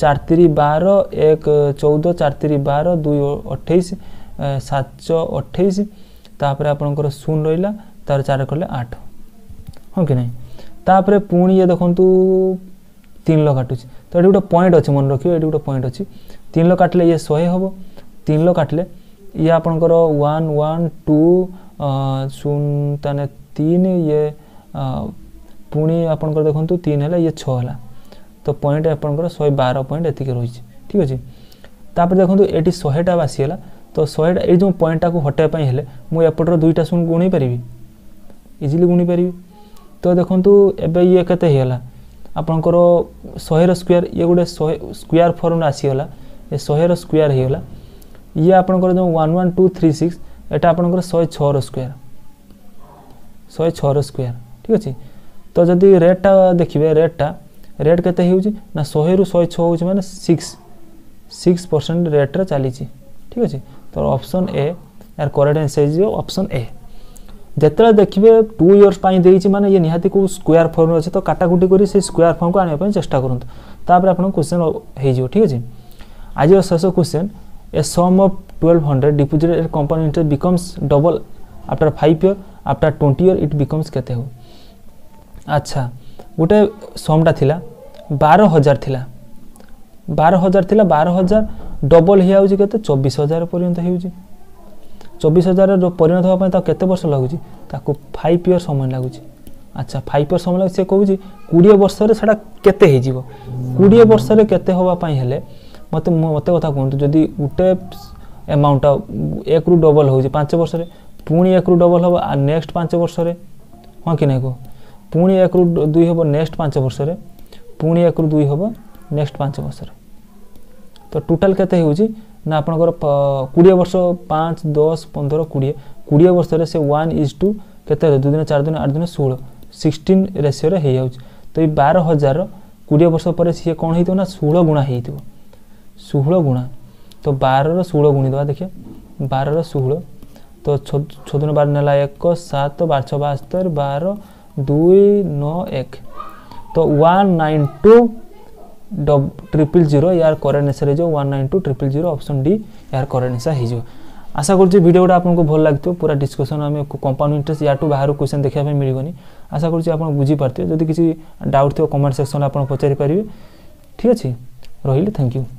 चार तीन बार एक चौदह चार तीस बार दुई अठाई सात अठाईस आपण शून रहा तार चार कले आठ हाँ कि नहीं ତାପରେ ପୁଣି ଇଏ ଦେଖନ୍ତୁ ତିନି ଲ କାଟୁଛି ତ ଏଠି ଗୋଟେ ପଏଣ୍ଟ ଅଛି ମନେ ରଖିବେ ଏଠି ଗୋଟେ ପଏଣ୍ଟ ଅଛି ତିନି ଲ କାଟିଲେ ଇଏ ଶହେ ହେବ ତିନି ଲ କାଟିଲେ ଇଏ ଆପଣଙ୍କର ୱାନ୍ ୱାନ୍ ଟୁ ଶୂନ ତାହେଲେ ତିନି ଇଏ ପୁଣି ଆପଣଙ୍କର ଦେଖନ୍ତୁ ତିନି ହେଲା ଇଏ ଛଅ ହେଲା ତ ପଏଣ୍ଟ ଆପଣଙ୍କର ଶହେ ବାର ପଏଣ୍ଟ ଏତିକି ରହିଛି ଠିକ୍ ଅଛି ତାପରେ ଦେଖନ୍ତୁ ଏଠି ଶହେଟା ଆସିଗଲା ତ ଶହେଟା ଏଇ ଯେଉଁ ପଏଣ୍ଟଟାକୁ ହଟାଇବା ପାଇଁ ହେଲେ ମୁଁ ଏପଟର ଦୁଇଟା ଶୂନ ଗୁଣେଇ ପାରିବି ଇଜିଲି ଗୁଣି ପାରିବି ତ ଦେଖନ୍ତୁ ଏବେ ଇଏ କେତେ ହେଇଗଲା ଆପଣଙ୍କର ଶହେର ସ୍କୋୟାର ଇଏ ଗୋଟେ ଶହେ ସ୍କୋୟାର ଫର୍ମରେ ଆସିଗଲା ଏ ଶହେର ସ୍କୋୟାର ହେଇଗଲା ଇଏ ଆପଣଙ୍କର ଯେଉଁ one one two three six ଏଇଟା ଆପଣଙ୍କର ଶହେ ଛଅର ସ୍କୋୟାର ଶହେ ଛଅର ସ୍କୋୟାର ଠିକ୍ ଅଛି ତ ଯଦି ରେଟ୍ଟା ଦେଖିବେ ରେଟ୍ଟା ରେଟ୍ କେତେ ହେଉଛି ନା ଶହେରୁ ଶହେ ଛଅ ହେଉଛି ମାନେ ସିକ୍ସ ସିକ୍ସ ପରସେଣ୍ଟ ରେଟ୍ରେ ଚାଲିଛି ଠିକ୍ ଅଛି ତ ଅପସନ୍ ଏ ଏହାର କରେକ୍ଟ ଆନ୍ସର୍ ହେଇଯିବ ଅପସନ୍ ଏ যেতবে দেখবে টু ইয়র্স দিয়েছি মানে ইয়ে নিহতি কেউ স্কোয়ার ফর্ম অছে তো কাটাকুটি করে সেই স্কোয়ার ফর্মকে আনবা চেষ্টা করুন তাপরে আপনার কোশ্চেন হয়ে যাব ঠিক আছে আজির শেষ question a sum of twelve hundred deposited at compound interest becomes double after five year after twenty year it becomes কেতে হো আচ্ছা গোটে সমটা লা বার হাজার লা বার হাজার লা বার হাজার ডবল হয়ে যাচ্ছে কেতে চব্বিশ হাজার পর্যন্ত হচ্ছে ଚବିଶ ହଜାର ପରିଣତ ହେବା ପାଇଁ ତାକୁ କେତେ ବର୍ଷ ଲାଗୁଛି ତାକୁ ଫାଇଭ୍ ଇୟର୍ ସମୟ ଲାଗୁଛି ଆଚ୍ଛା ଫାଇଭ୍ ଇୟର୍ ସମୟ ସେ କହୁଛି କୋଡ଼ିଏ ବର୍ଷରେ ସେଇଟା କେତେ ହେଇଯିବ କୋଡ଼ିଏ ବର୍ଷରେ କେତେ ହେବା ପାଇଁ ହେଲେ ମୋତେ ମୋତେ କଥା କୁହନ୍ତୁ ଯଦି ଗୋଟେ ଏମାଉଣ୍ଟଟା ଏକରୁ ଡବଲ୍ ହେଉଛି ପାଞ୍ଚ ବର୍ଷରେ ପୁଣି ଏକରୁ ଡବଲ୍ ହେବ ଆଉ ନେକ୍ସଟ୍ ପାଞ୍ଚ ବର୍ଷରେ ହଁ କି ନାହିଁ କୁହ ପୁଣି ଏକରୁ ଦୁଇ ହେବ ନେକ୍ସଟ୍ ପାଞ୍ଚ ବର୍ଷରେ ପୁଣି ଏକରୁ ଦୁଇ ହେବ ନେକ୍ସଟ୍ ପାଞ୍ଚ ବର୍ଷରେ ତ ଟୋଟାଲ୍ କେତେ ହେଉଛି ନା ଆପଣଙ୍କର କୋଡ଼ିଏ ବର୍ଷ ପାଞ୍ଚ ଦଶ ପନ୍ଦର କୋଡ଼ିଏ କୋଡ଼ିଏ ବର୍ଷରେ ସେ ୱାନ୍ ଇଜ୍ ଟୁ କେତେ ଦୁଇ ଦିନ ଚାରି ଦିନ ଆଠ ଦିନ ଷୋହଳ ସିକ୍ସଟିନ୍ ରେସିଓରେ ହେଇଯାଉଛି ତ ଏଇ ବାର ହଜାର କୋଡ଼ିଏ ବର୍ଷ ପରେ ସିଏ କ'ଣ ହେଇଥିବ ନା ଷୋହଳ ଗୁଣା ହେଇଥିବ ଷୋହଳ ଗୁଣା ତ ବାରର ଷୋହଳ ଗୁଣିଦେବା ଦେଖିବା ବାରର ଷୋହଳ ତ ଛଦିନ ବାର ନେଲା ଏକ ସାତ ବାର ଛଅ ବାସ୍ତର ବାର ଦୁଇ ନଅ ଏକ ତ one nine two double triple zero यार करेक्ट आंसर हो one nine two triple zero option D यार करेक्ट आंसर हो आशा करुच्छे भिडियो आपको भल लगे पूरा डिस्कसन आम कंपाउंड इंटरेस्ट यार बाहर क्वेश्चन देखापी मिलनी आशा करुच्छे आप बुझीपारे जदि किसी डाउट थोड़ा कमेंट सेक्शन आप पचारि पारे ठीक अच्छे रही थैंक यू